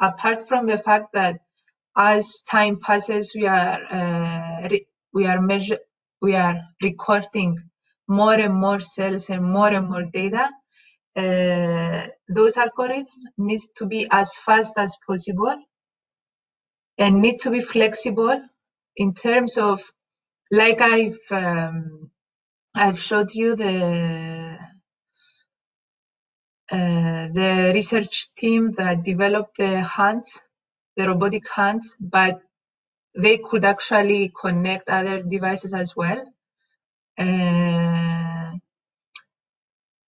apart from the fact that as time passes we are we are measure we are recording more and more cells and more and more data. Uh, those algorithms need to be as fast as possible and need to be flexible in terms of like I've um, I've showed you the uh, the research team that developed the hands, the robotic hands, but they could actually connect other devices as well. Uh,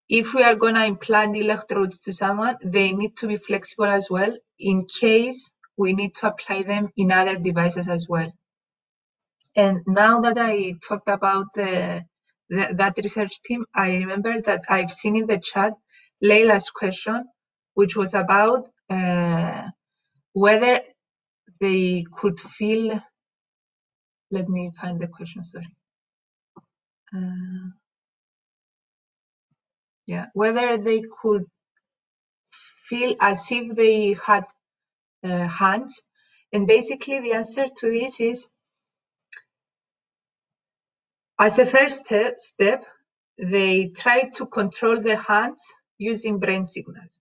if we are going to implant electrodes to someone, they need to be flexible as well in case we need to apply them in other devices as well. And now that I talked about the, the, that research team, I remember that I've seen in the chat Leila's question, which was about uh, whether they could feel. Let me find the question. Sorry. Uh, yeah, whether they could feel as if they had uh, hands, and basically the answer to this is as a first step, they try to control the hands using brain signals.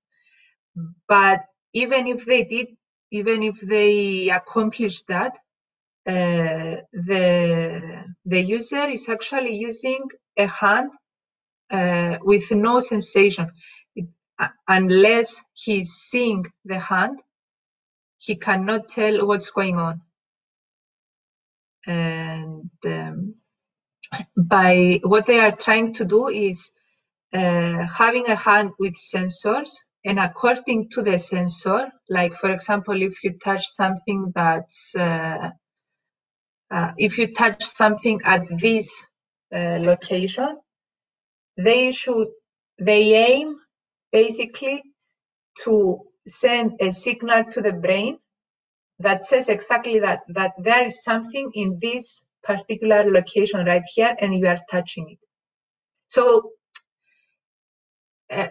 But even if they did, even if they accomplish that, uh, the the user is actually using a hand uh, with no sensation. It, uh, unless he's seeing the hand, he cannot tell what's going on. And um, by what they are trying to do is uh, having a hand with sensors and according to the sensor, like for example, if you touch something that's, uh, uh, if you touch something at this uh, location, they should, they aim basically to send a signal to the brain that says exactly that, that there is something in this particular location right here and you are touching it. So uh,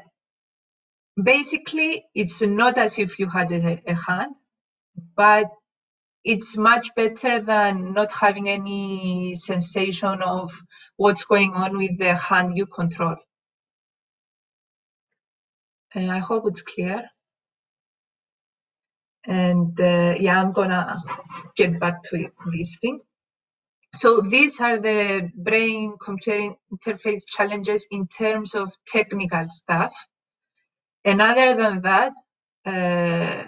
basically, it's not as if you had a, a, hand, but it's much better than not having any sensation of what's going on with the hand you control. And I hope it's clear. And uh, yeah, I'm gonna get back to this thing. So these are the brain computer interface challenges in terms of technical stuff. And other than that, uh,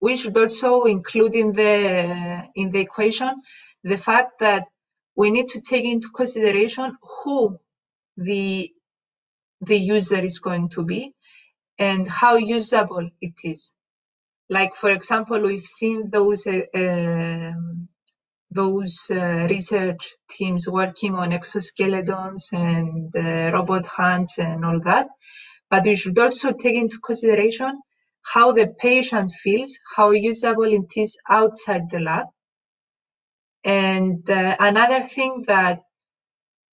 we should also include in the in the equation the fact that we need to take into consideration who the the user is going to be and how usable it is. Like for example, we've seen those uh, um, those uh, research teams working on exoskeletons and uh, robot hands and all that. But we should also take into consideration how the patient feels, how usable it is outside the lab. And uh, another thing that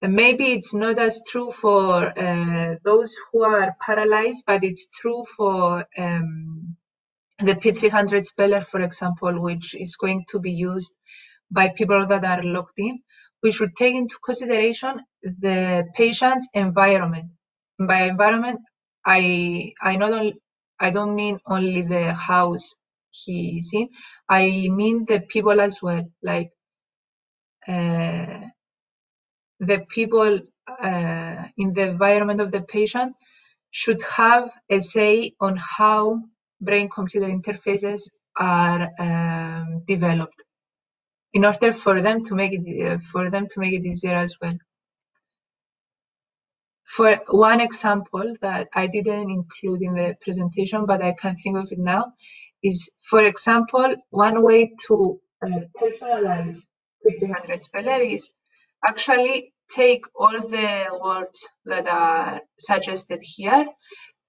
maybe it's not as true for uh, those who are paralyzed, but it's true for um, the P300 speller, for example, which is going to be used by people that are locked in. We should take into consideration the patient's environment. By environment, I I not only I don't mean only the house he is in. I mean the people as well, like uh, the people uh, in the environment of the patient should have a say on how brain-computer interfaces are um, developed in order for them to make it uh, for them to make it easier as well. For one example that I didn't include in the presentation, but I can think of it now, is for example, one way to uh, personalize 300 speller is actually take all the words that are suggested here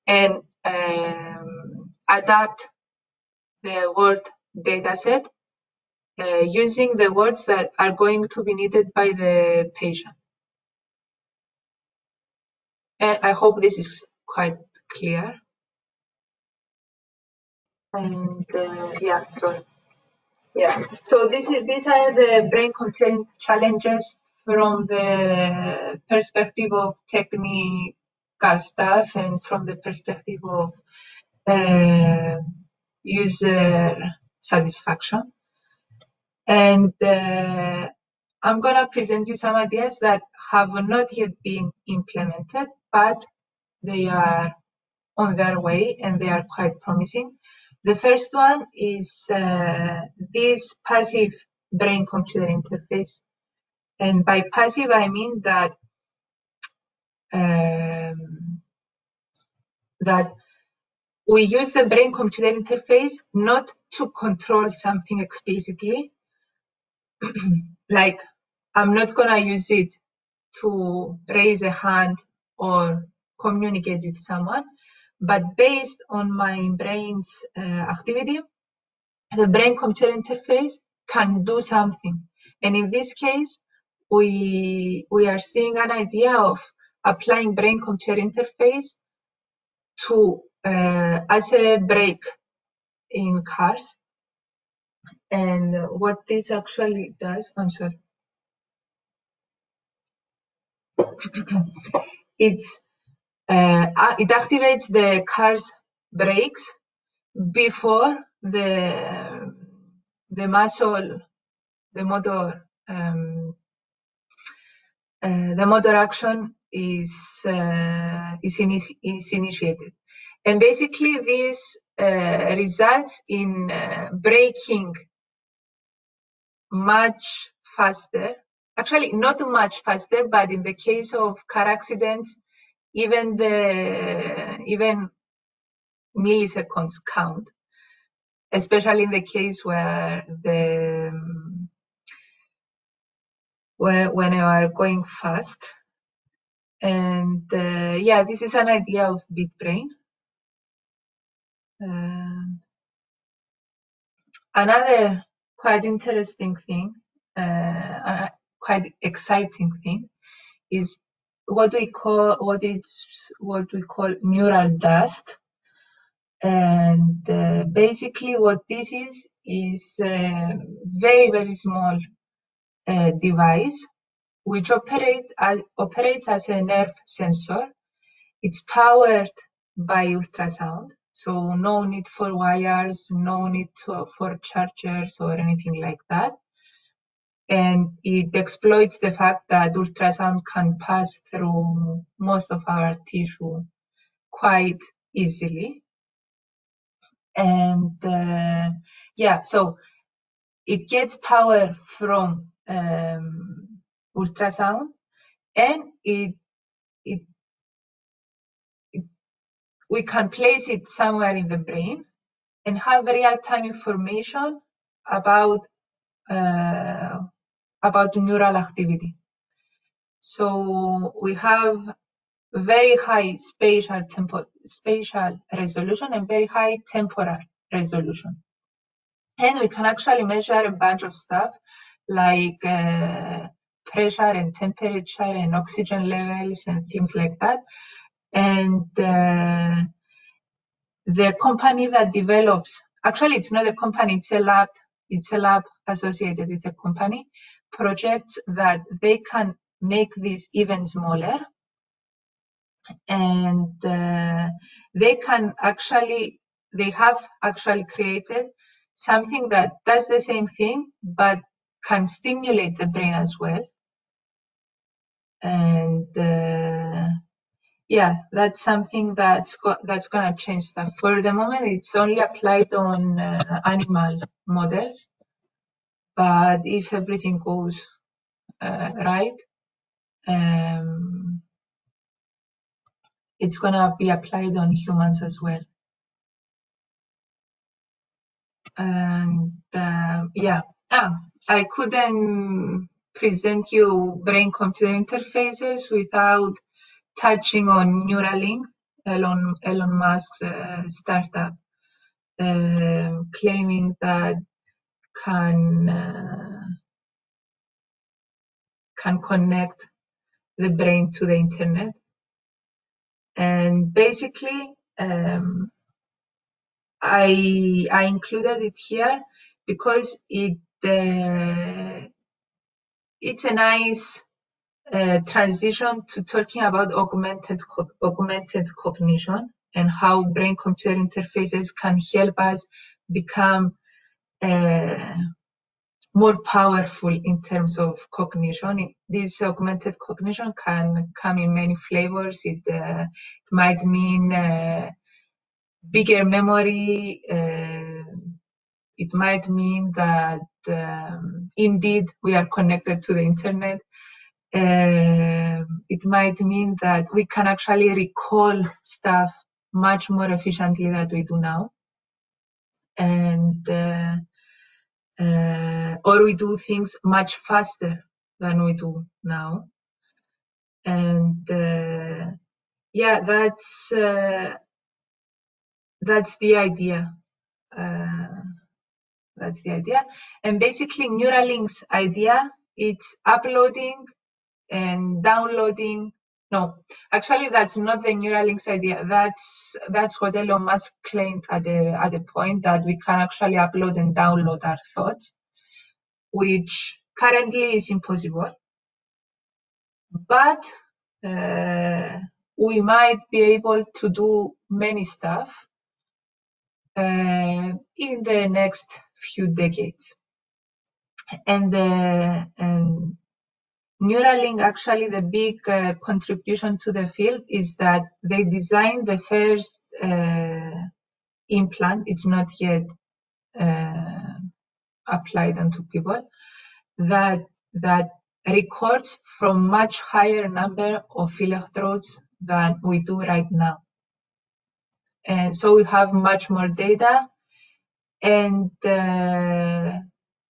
and um, adapt the word dataset using the words that are going to be needed by the patient. And I hope this is quite clear. And uh, yeah. Yeah. So this is these are the brain computer challenges from the perspective of technical staff and from the perspective of uh, user satisfaction. And uh, I'm going to present you some ideas that have not yet been implemented, but they are on their way and they are quite promising. The first one is uh, this passive brain computer interface. And by passive, I mean that um, that we use the brain computer interface not to control something explicitly, [CLEARS THROAT] like I'm not gonna use it to raise a hand or communicate with someone, but based on my brain's uh, activity, the brain-computer interface can do something. And in this case, we we are seeing an idea of applying brain-computer interface to uh, as a brake in cars and what this actually does, I'm sorry. [CLEARS THROAT] it's uh, it activates the car's brakes before the the muscle, the motor, um, uh, the motor action is uh, is, initi is initiated, and basically this uh, results in uh, braking much faster. Actually, not much faster, but in the case of car accidents, even the even milliseconds count, especially in the case where the where when you are going fast. And uh, yeah, this is an idea of BitBrain. Uh, another quite interesting thing, uh, quite exciting thing, is what we call what it's what we call neural dust. And uh, basically, what this is is a very very small uh, device which operate as, operates as a nerve sensor. It's powered by ultrasound, so no need for wires, no need to, for chargers or anything like that. And it exploits the fact that ultrasound can pass through most of our tissue quite easily. And uh, yeah, so it gets power from um, ultrasound and it we can place it somewhere in the brain and have real-time information about uh, about neural activity. So we have very high spatial tempo, spatial resolution and very high temporal resolution. And we can actually measure a bunch of stuff like uh, pressure and temperature and oxygen levels and things like that. And uh, the company that develops, actually, it's not a company, it's a lab, it's a lab associated with a company, projects that they can make this even smaller. And uh, they can actually they have actually created something that does the same thing but can stimulate the brain as well. And uh, yeah that's something that's got that's gonna change stuff for the moment it's only applied on uh, animal models but if everything goes uh, right um, it's gonna be applied on humans as well. And uh, yeah. Ah, i couldn't present you brain computer interfaces without touching on neuralink elon elon musk's uh, startup uh, claiming that can uh, can connect the brain to the internet. And basically um, I I included it here because it uh, it's a nice transition to talking about augmented co- augmented cognition and how brain computer interfaces can help us become uh, more powerful in terms of cognition. It- this augmented cognition can come in many flavors. It, uh, it might mean uh, bigger memory. Uh, it might mean that um, indeed we are connected to the internet. Um, it might mean that we can actually recall stuff much more efficiently than we do now. And uh, uh, or we do things much faster than we do now. And uh, yeah, that's uh, that's the idea. Uh, that's the idea. And basically, Neuralink's idea it's uploading and downloading. No, actually, that's not the Neuralink's idea. That's that's what Elon Musk claimed at the at the point that we can actually upload and download our thoughts, which currently is impossible. But uh, we might be able to do many stuff uh, in the next few decades. And uh, and Neuralink actually the big uh, contribution to the field is that they designed the first uh, implant. It's not yet uh, applied onto people that that records from much higher number of electrodes than we do right now. And so we have much more data and uh,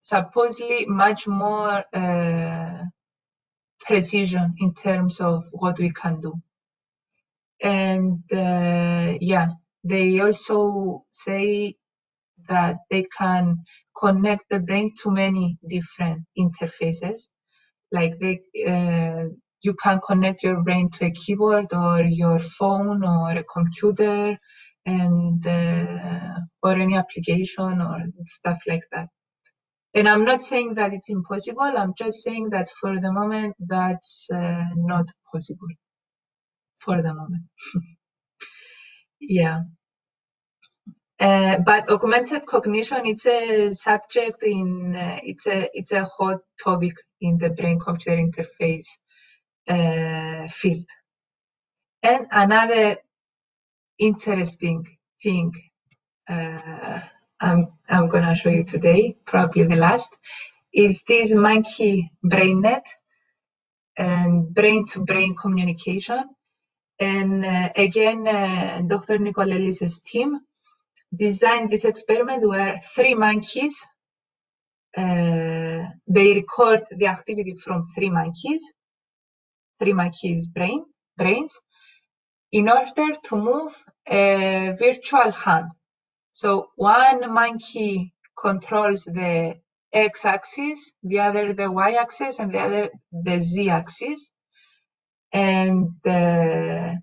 supposedly much more uh, precision in terms of what we can do. And uh, yeah, they also say that they can connect the brain to many different interfaces. Like they, uh, you can connect your brain to a keyboard or your phone or a computer and uh, or any application or stuff like that. And I'm not saying that it's impossible. I'm just saying that for the moment, that's uh, not possible. For the moment, [LAUGHS] yeah. Uh, but augmented cognition it's a subject in uh, it's a it's a hot topic in the brain computer interface uh, field and another interesting thing I'm I'm gonna show you today probably the last is this monkey brain net and brain to brain communication and uh, again uh, Dr. Nicolelis's team designed this experiment where three monkeys, uh, they record the activity from three monkeys, three monkeys' brain, brains, in order to move a virtual hand. So one monkey controls the x-axis, the other the y-axis, and the other the z-axis. And uh,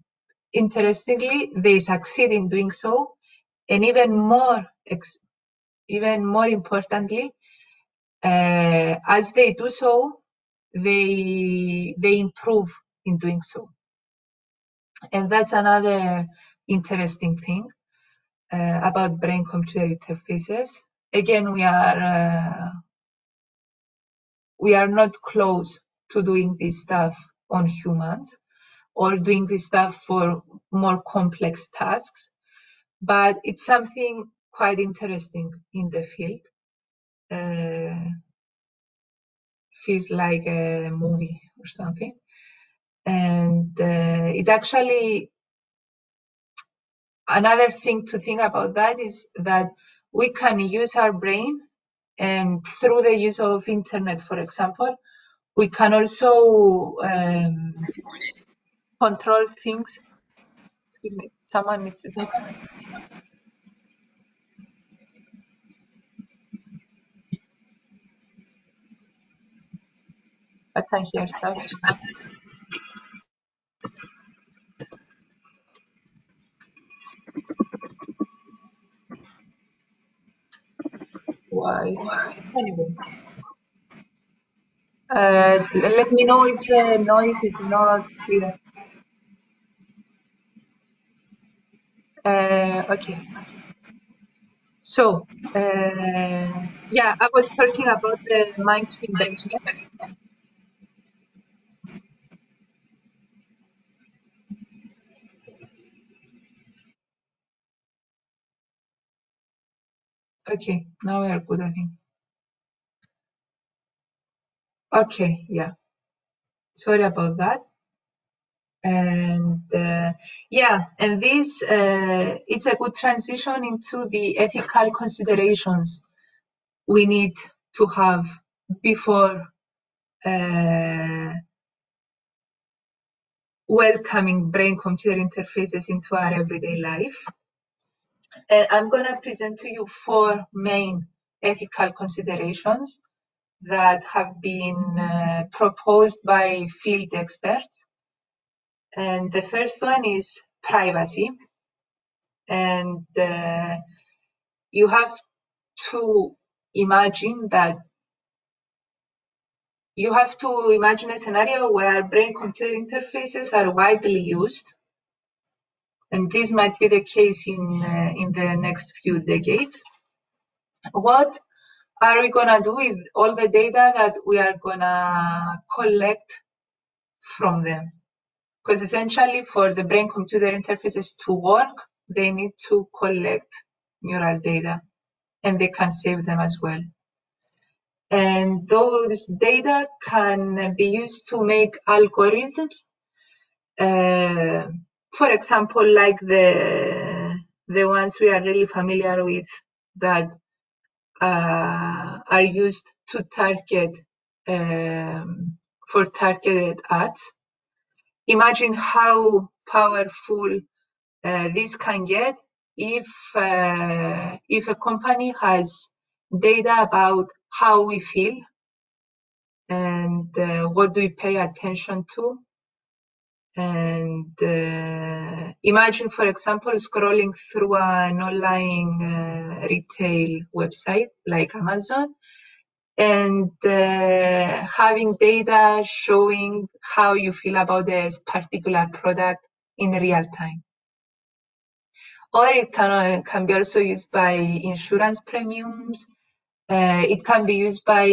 interestingly, they succeed in doing so. And even more, even more importantly, uh, as they do so, they they improve in doing so. And that's another interesting thing about brain-computer interfaces. Again, we are uh, we are not close to doing this stuff on humans or doing this stuff for more complex tasks, but it's something quite interesting in the field. Uh, feels like a movie or something. And uh, it actually, another thing to think about that is that we can use our brain and through the use of internet, for example, we can also um, control things. Excuse me, someone say something. I can hear stuff. Why? Anyway. Uh, let me know if the noise is not clear. Uh, okay. So, uh, yeah, I was talking about the mind brain. Okay, now we are good, I think. Okay, yeah. Sorry about that. And uh, yeah, and this, uh, it's a good transition into the ethical considerations we need to have before uh, welcoming brain-computer interfaces into our everyday life. Uh, I'm going to present to you four main ethical considerations that have been uh, proposed by field experts. And the first one is privacy. And uh, you have to imagine that you have to imagine a scenario where brain-computer interfaces are widely used and this might be the case in uh, in the next few decades. What are we gonna do with all the data that we are gonna collect from them? Because essentially, for the brain-computer interfaces to work, they need to collect neural data, and they can save them as well. And those data can be used to make algorithms uh, for example, like the the ones we are really familiar with that uh, are used to target um, for targeted ads. Imagine how powerful uh, this can get if uh, if a company has data about how we feel and uh, what do we pay attention to and uh, imagine, for example, scrolling through an online uh, retail website like Amazon and uh, having data showing how you feel about a particular product in real time. Or it can, uh, can be also used by insurance premiums. Uh, it can be used by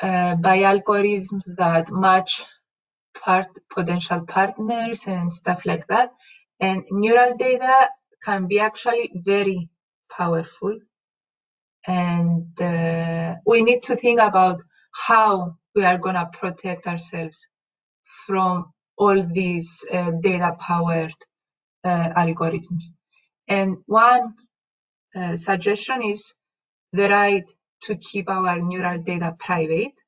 uh, by algorithms that match part potential partners and stuff like that. And neural data can be actually very powerful. And uh, we need to think about how we are going to protect ourselves from all these uh, data powered uh, algorithms. And one uh, suggestion is the right to keep our neural data private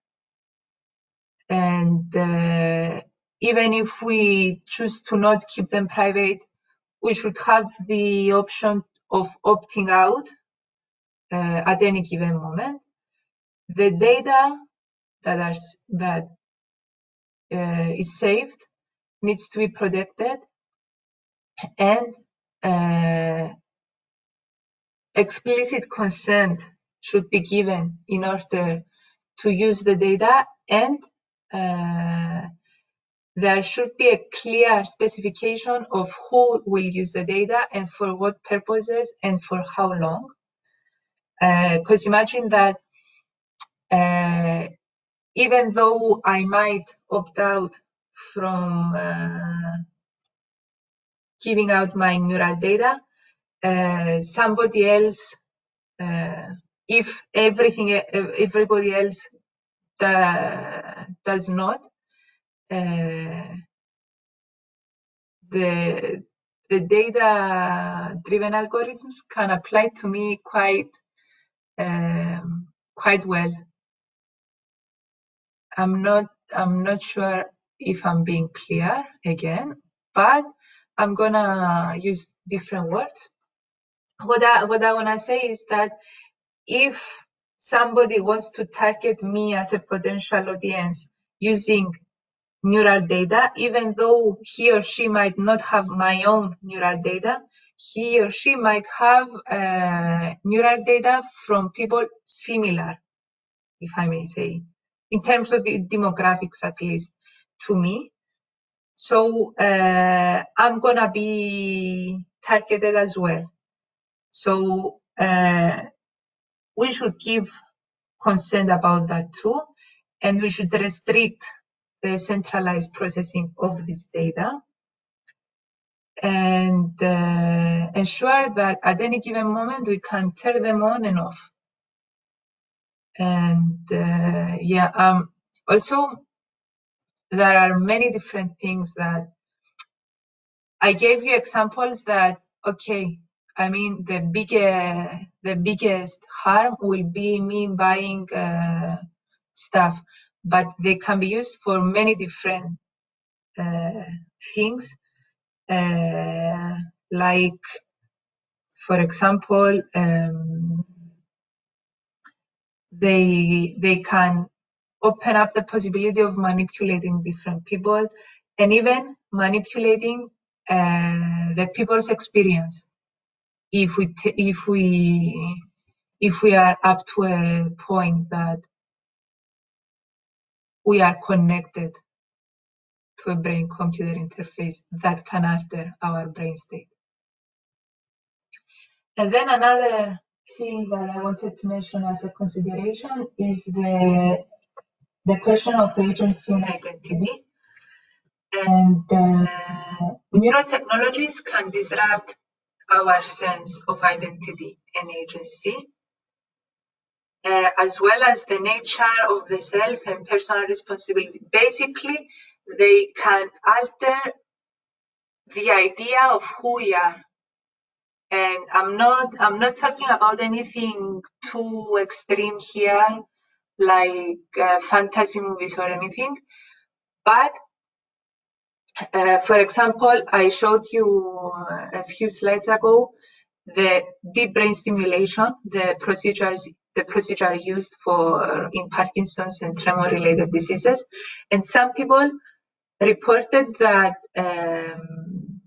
and uh, even if we choose to not keep them private, we should have the option of opting out uh, at any given moment. The data that are that uh, is saved needs to be protected and uh, explicit consent should be given in order to use the data and there should be a clear specification of who will use the data and for what purposes and for how long. Because uh, imagine that uh, even though I might opt out from uh, giving out my neural data, uh, somebody else, uh, if everything, everybody else does not, uh, the the data driven algorithms can apply to me quite um, quite well. I'm not I'm not sure if I'm being clear again, but I'm gonna use different words. What I what I wanna say is that if somebody wants to target me as a potential audience using neural data, even though he or she might not have my own neural data, he or she might have uh, neural data from people similar, if I may say, in terms of the demographics at least, to me. So uh, I'm gonna be targeted as well. So uh, we should give consent about that too, and we should restrict the centralized processing of this data and uh, ensure that at any given moment we can turn them on and off. And uh, yeah, um, also there are many different things that I gave you examples that okay, I mean the bigger the biggest harm will be me buying uh, stuff but they can be used for many different uh, things, uh, like, for example, um, they they can open up the possibility of manipulating different people and even manipulating uh, the people's experience if we if we if we are up to a point that we are connected to a brain-computer interface that can alter our brain state. And then another thing that I wanted to mention as a consideration is the the question of agency and identity. And uh, neurotechnologies can disrupt our sense of identity and agency uh, as well as the nature of the self and personal responsibility. Basically, they can alter the idea of who we are. And I'm not I'm not talking about anything too extreme here, like uh, fantasy movies or anything. But uh, for example, I showed you a few slides ago the deep brain stimulation, the procedures the procedure used for in Parkinson's and tremor-related diseases. And some people reported that um,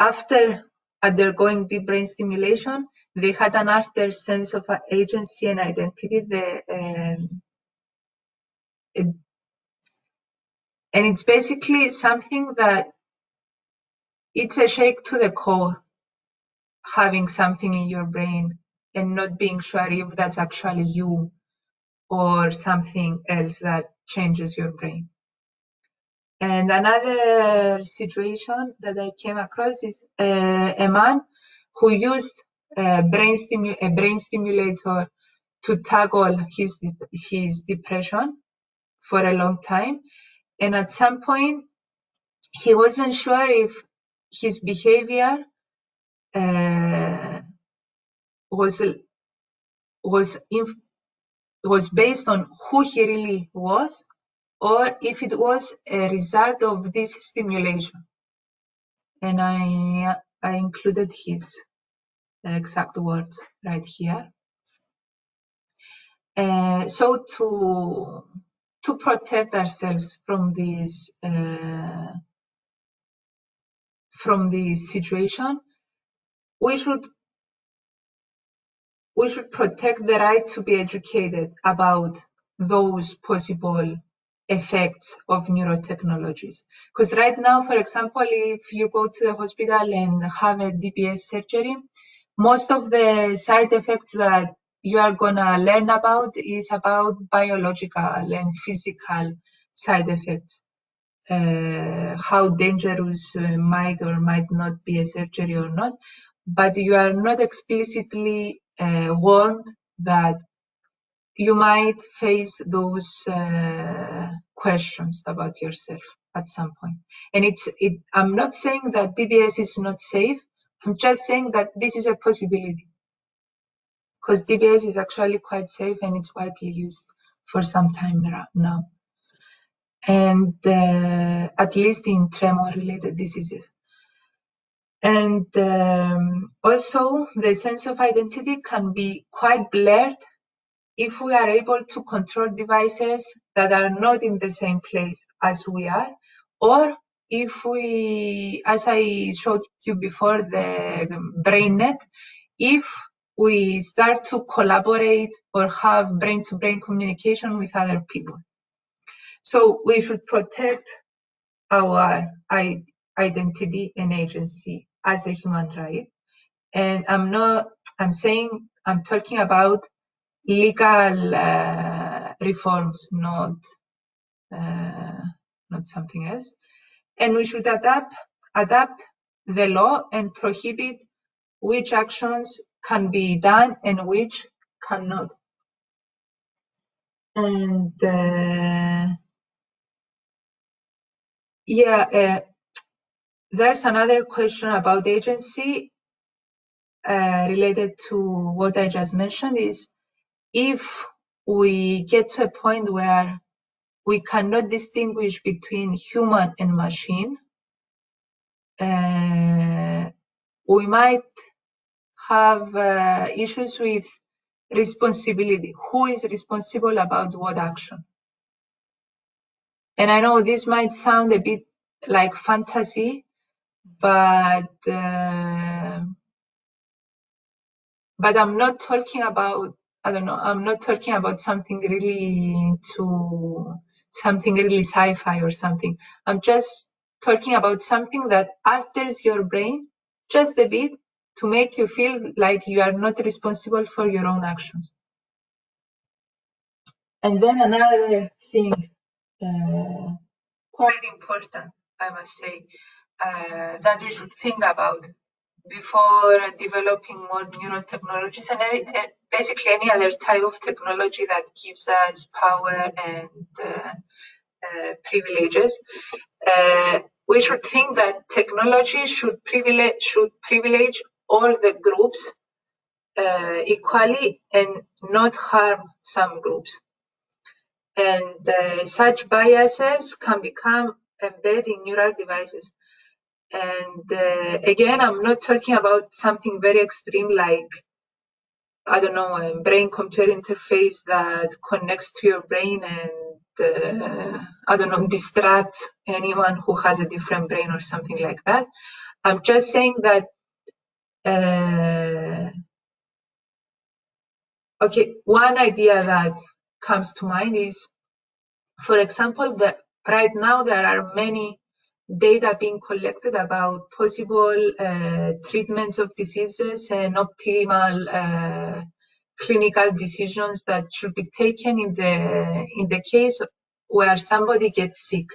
after undergoing deep brain stimulation, they had an altered sense of agency and identity. The, um, and it's basically something that it's a shake to the core, having something in your brain and not being sure if that's actually you or something else that changes your brain. And another situation that I came across is uh, a man who used a brain, stimu- a brain stimulator to tackle his his depression for a long time, and at some point he wasn't sure if his behavior uh, was was was based on who he really was or if it was a result of this stimulation. And i i included his exact words right here. Uh, so to to protect ourselves from this uh, from this situation, we should we should protect the right to be educated about those possible effects of neurotechnologies. Because right now, for example, if you go to the hospital and have a DBS surgery, most of the side effects that you are gonna learn about is about biological and physical side effects. Uh, how dangerous uh, might or might not be a surgery or not, but you are not explicitly uh, warned that you might face those uh, questions about yourself at some point. And it's, it, I'm not saying that DBS is not safe. I'm just saying that this is a possibility because DBS is actually quite safe and it's widely used for some time now. And uh, at least in tremor related diseases. And um, also the sense of identity can be quite blurred if we are able to control devices that are not in the same place as we are, or if we, as I showed you before, the BrainNet, if we start to collaborate or have brain-to-brain communication with other people. So we should protect our identity and agency as a human right. And I'm not, I'm saying, I'm talking about legal uh, reforms, not uh, not something else. And we should adapt adapt the law and prohibit which actions can be done and which cannot. And uh, yeah, uh, there's another question about agency uh, related to what I just mentioned is if we get to a point where we cannot distinguish between human and machine, uh, we might have uh, issues with responsibility. Who is responsible about what action? And I know this might sound a bit like fantasy, but uh, but I'm not talking about I don't know. I'm not talking about something really to something really sci-fi or something. I'm just talking about something that alters your brain just a bit to make you feel like you are not responsible for your own actions. And then another thing, uh, quite important, I must say, uh, that we should think about before developing more neurotechnologies and any, basically any other type of technology that gives us power and uh, uh, privileges. Uh, we should think that technology should privilege should privilege all the groups uh, equally and not harm some groups. And uh, such biases can become embedded in neural devices. And uh, again, I'm not talking about something very extreme like, I don't know, a brain computer interface that connects to your brain and, uh, I don't know, distracts anyone who has a different brain or something like that. I'm just saying that, uh, okay, one idea that comes to mind is, for example, that right now there are many data being collected about possible uh, treatments of diseases and optimal uh, clinical decisions that should be taken in the in the case where somebody gets sick.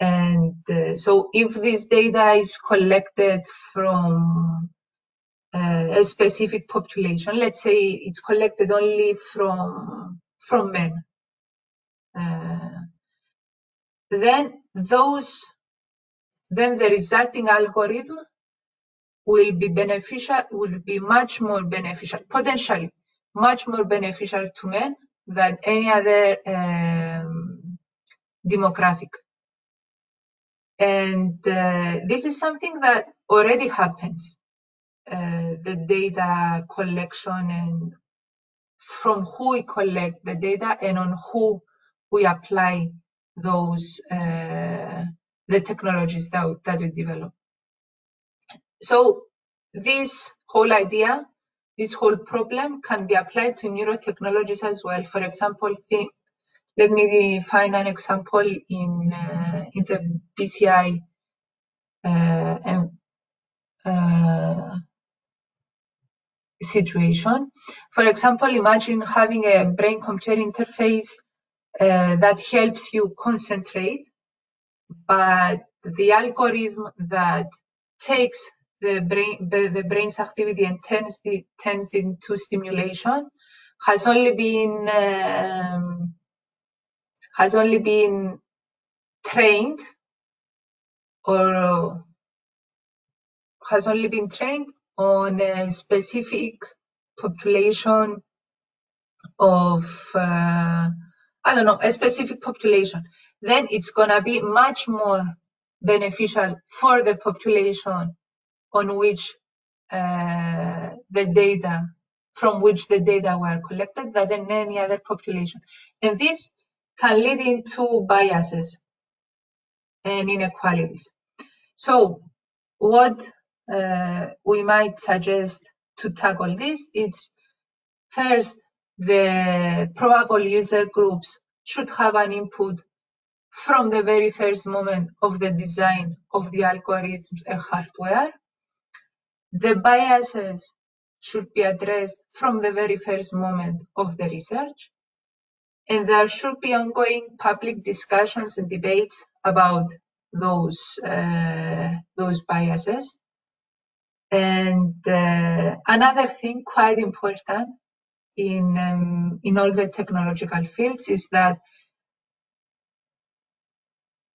And uh, so, if this data is collected from uh, a specific population, let's say it's collected only from from men, uh, then those then the resulting algorithm will be beneficial will be much more beneficial potentially much more beneficial to men than any other um, demographic and uh, this is something that already happens uh, the data collection and from who we collect the data and on who we apply those uh, the technologies that, that we develop. So this whole idea, this whole problem can be applied to neurotechnologies as well. For example, think, let me find an example in uh, in the BCI uh, uh, situation. For example, imagine having a brain-computer interface uh, that helps you concentrate, but the algorithm that takes the brain the brain's activity and turns the turns into stimulation has only been um, has only been trained or has only been trained on a specific population of uh, I don't know a specific population, then it's gonna be much more beneficial for the population on which uh, the data from which the data were collected than any other population. And this can lead into biases and inequalities. So what uh, we might suggest to tackle this is first, the probable user groups should have an input from the very first moment of the design of the algorithms and hardware. The biases should be addressed from the very first moment of the research. And there should be ongoing public discussions and debates about those, uh, those biases. And uh, another thing quite important in, um, in all the technological fields is that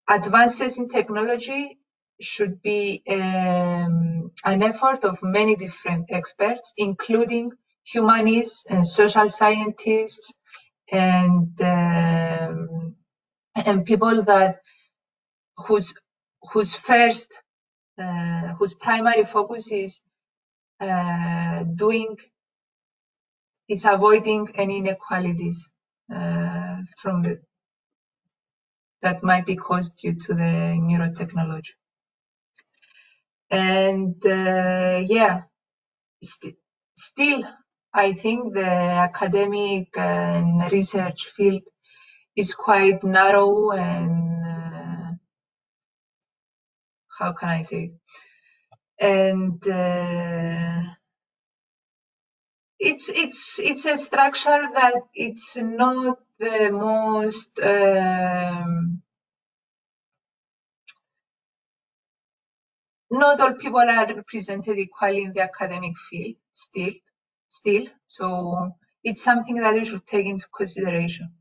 advances in technology should be um, an effort of many different experts, including humanists and social scientists and um, and people that whose whose first uh, whose primary focus is uh, doing is avoiding any inequalities uh, from the that might be caused due to the neurotechnology. And uh, yeah, st still, I think the academic and research field is quite narrow and uh, how can I say it? And uh, it's it's it's a structure that it's not the most um, not all people are represented equally in the academic field still still. So it's something that you should take into consideration.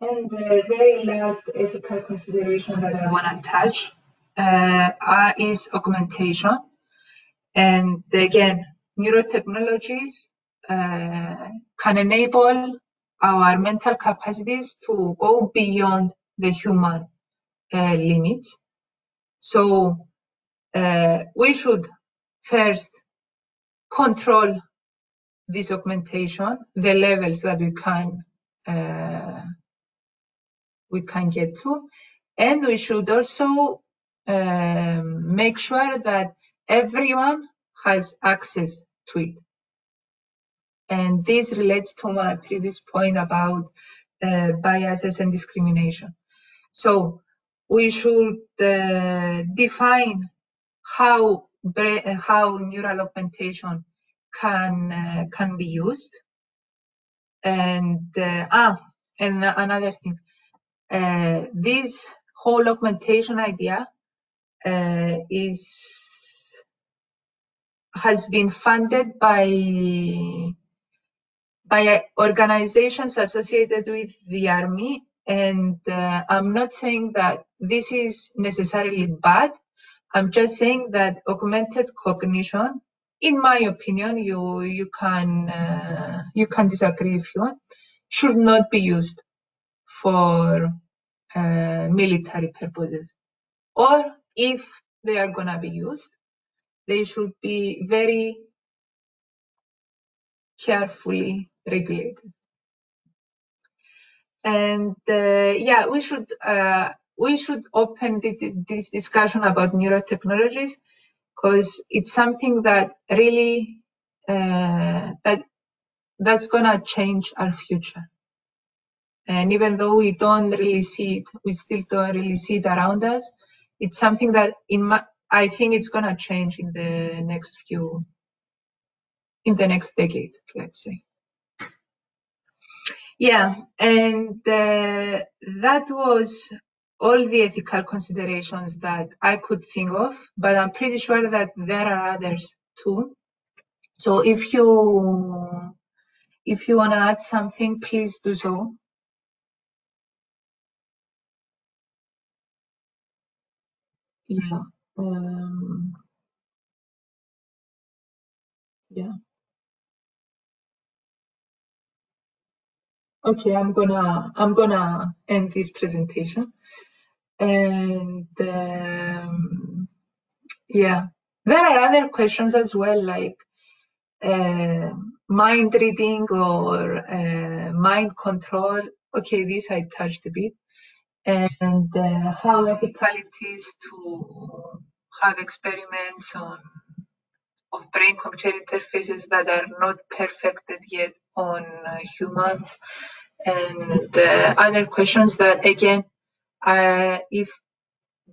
And the very last ethical consideration that i want to touch uh, is augmentation. And again neurotechnologies uh, can enable our mental capacities to go beyond the human uh, limits. So uh, we should first control this augmentation, the levels that we can uh, we can get to, and we should also um, make sure that everyone has access to it. And this relates to my previous point about uh, biases and discrimination. So we should uh, define how how neural augmentation can uh, can be used and uh, ah and another thing uh, this whole augmentation idea uh, is has been funded by by organizations associated with the army and uh, I'm not saying that this is necessarily bad. I'm just saying that augmented cognition, in my opinion, you you can uh, you can disagree if you want, should not be used for uh, military purposes, or if they are gonna be used, they should be very carefully regulated. And uh, yeah, we should uh, we should open this discussion about neurotechnologies because it's something that really uh, that that's gonna change our future. And even though we don't really see it, we still don't really see it around us. It's something that in my, I think it's gonna change in the next few, in the next decade, let's say. Yeah, and uh, that was all the ethical considerations that I could think of, but I'm pretty sure that there are others too. So if you if you want to add something, please do so. Yeah. Um, yeah. Okay, I'm gonna I'm gonna end this presentation, and um, yeah, there are other questions as well, like uh, mind reading or uh, mind control. Okay, this I touched a bit, and uh, how ethical it is to have experiments on of brain-computer interfaces that are not perfected yet on uh, humans. And uh, other questions that again uh, if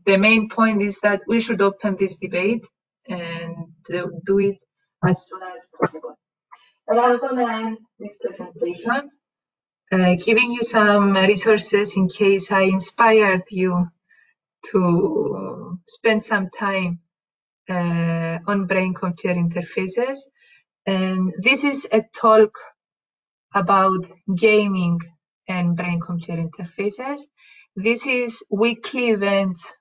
the main point is that we should open this debate and do it as soon as possible. And I'm going to end this presentation uh, giving you some resources in case I inspired you to spend some time uh, on brain-computer interfaces. And this is a talk about gaming and brain-computer interfaces. This is weekly events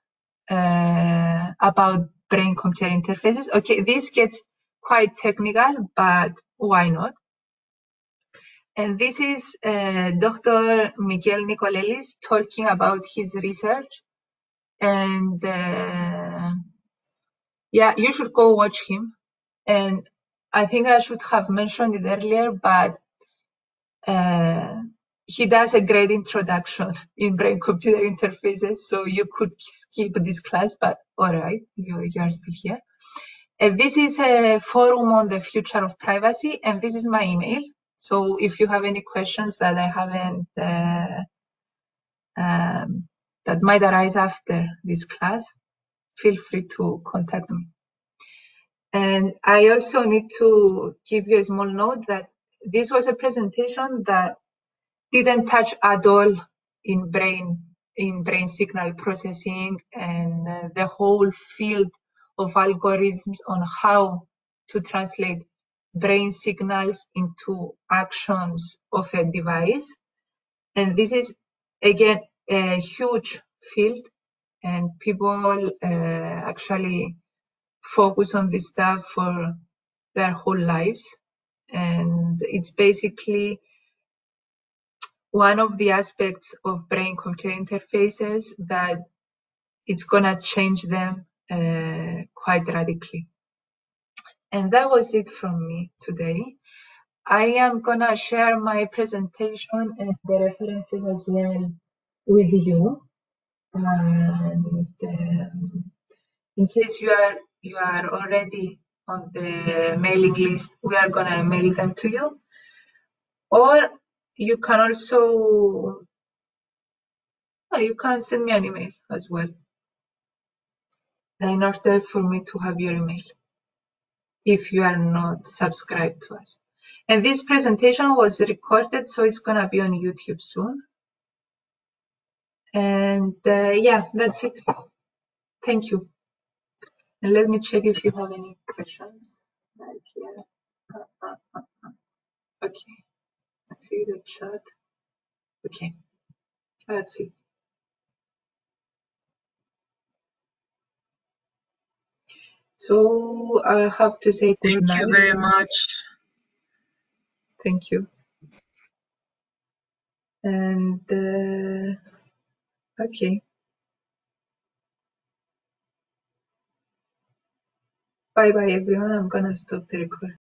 uh, about brain-computer interfaces. Okay, this gets quite technical, but why not? And this is uh, Dr. Miguel Nicolelis talking about his research. And uh, yeah, you should go watch him. And I think I should have mentioned it earlier, but uh, he does a great introduction in brain computer interfaces. So you could skip this class, but all right, you, you are still here. And this is a forum on the future of privacy, and this is my email. So if you have any questions that I haven't, uh, um, that might arise after this class, feel free to contact me. And I also need to give you a small note that this was a presentation that didn't touch at all in brain in brain signal processing and uh, the whole field of algorithms on how to translate brain signals into actions of a device. And this is again a huge field and people uh, actually focus on this stuff for their whole lives and it's basically one of the aspects of brain computer interfaces that it's gonna change them uh, quite radically. And that was it from me today. I am gonna share my presentation and the references as well with you. And um, in case you are you are already on the mailing list, we are gonna mail them to you. Or you can also, oh, you can send me an email as well in order for me to have your email if you are not subscribed to us. And this presentation was recorded, so it's gonna be on YouTube soon. And uh, yeah, that's it. Thank you. And let me check if you have any questions right here. Uh, uh, uh, okay, I see the chat. Okay, let's see. So I have to say Thank you very much. Thank you. And uh, okay. Bye bye everyone. I'm gonna stop the recording.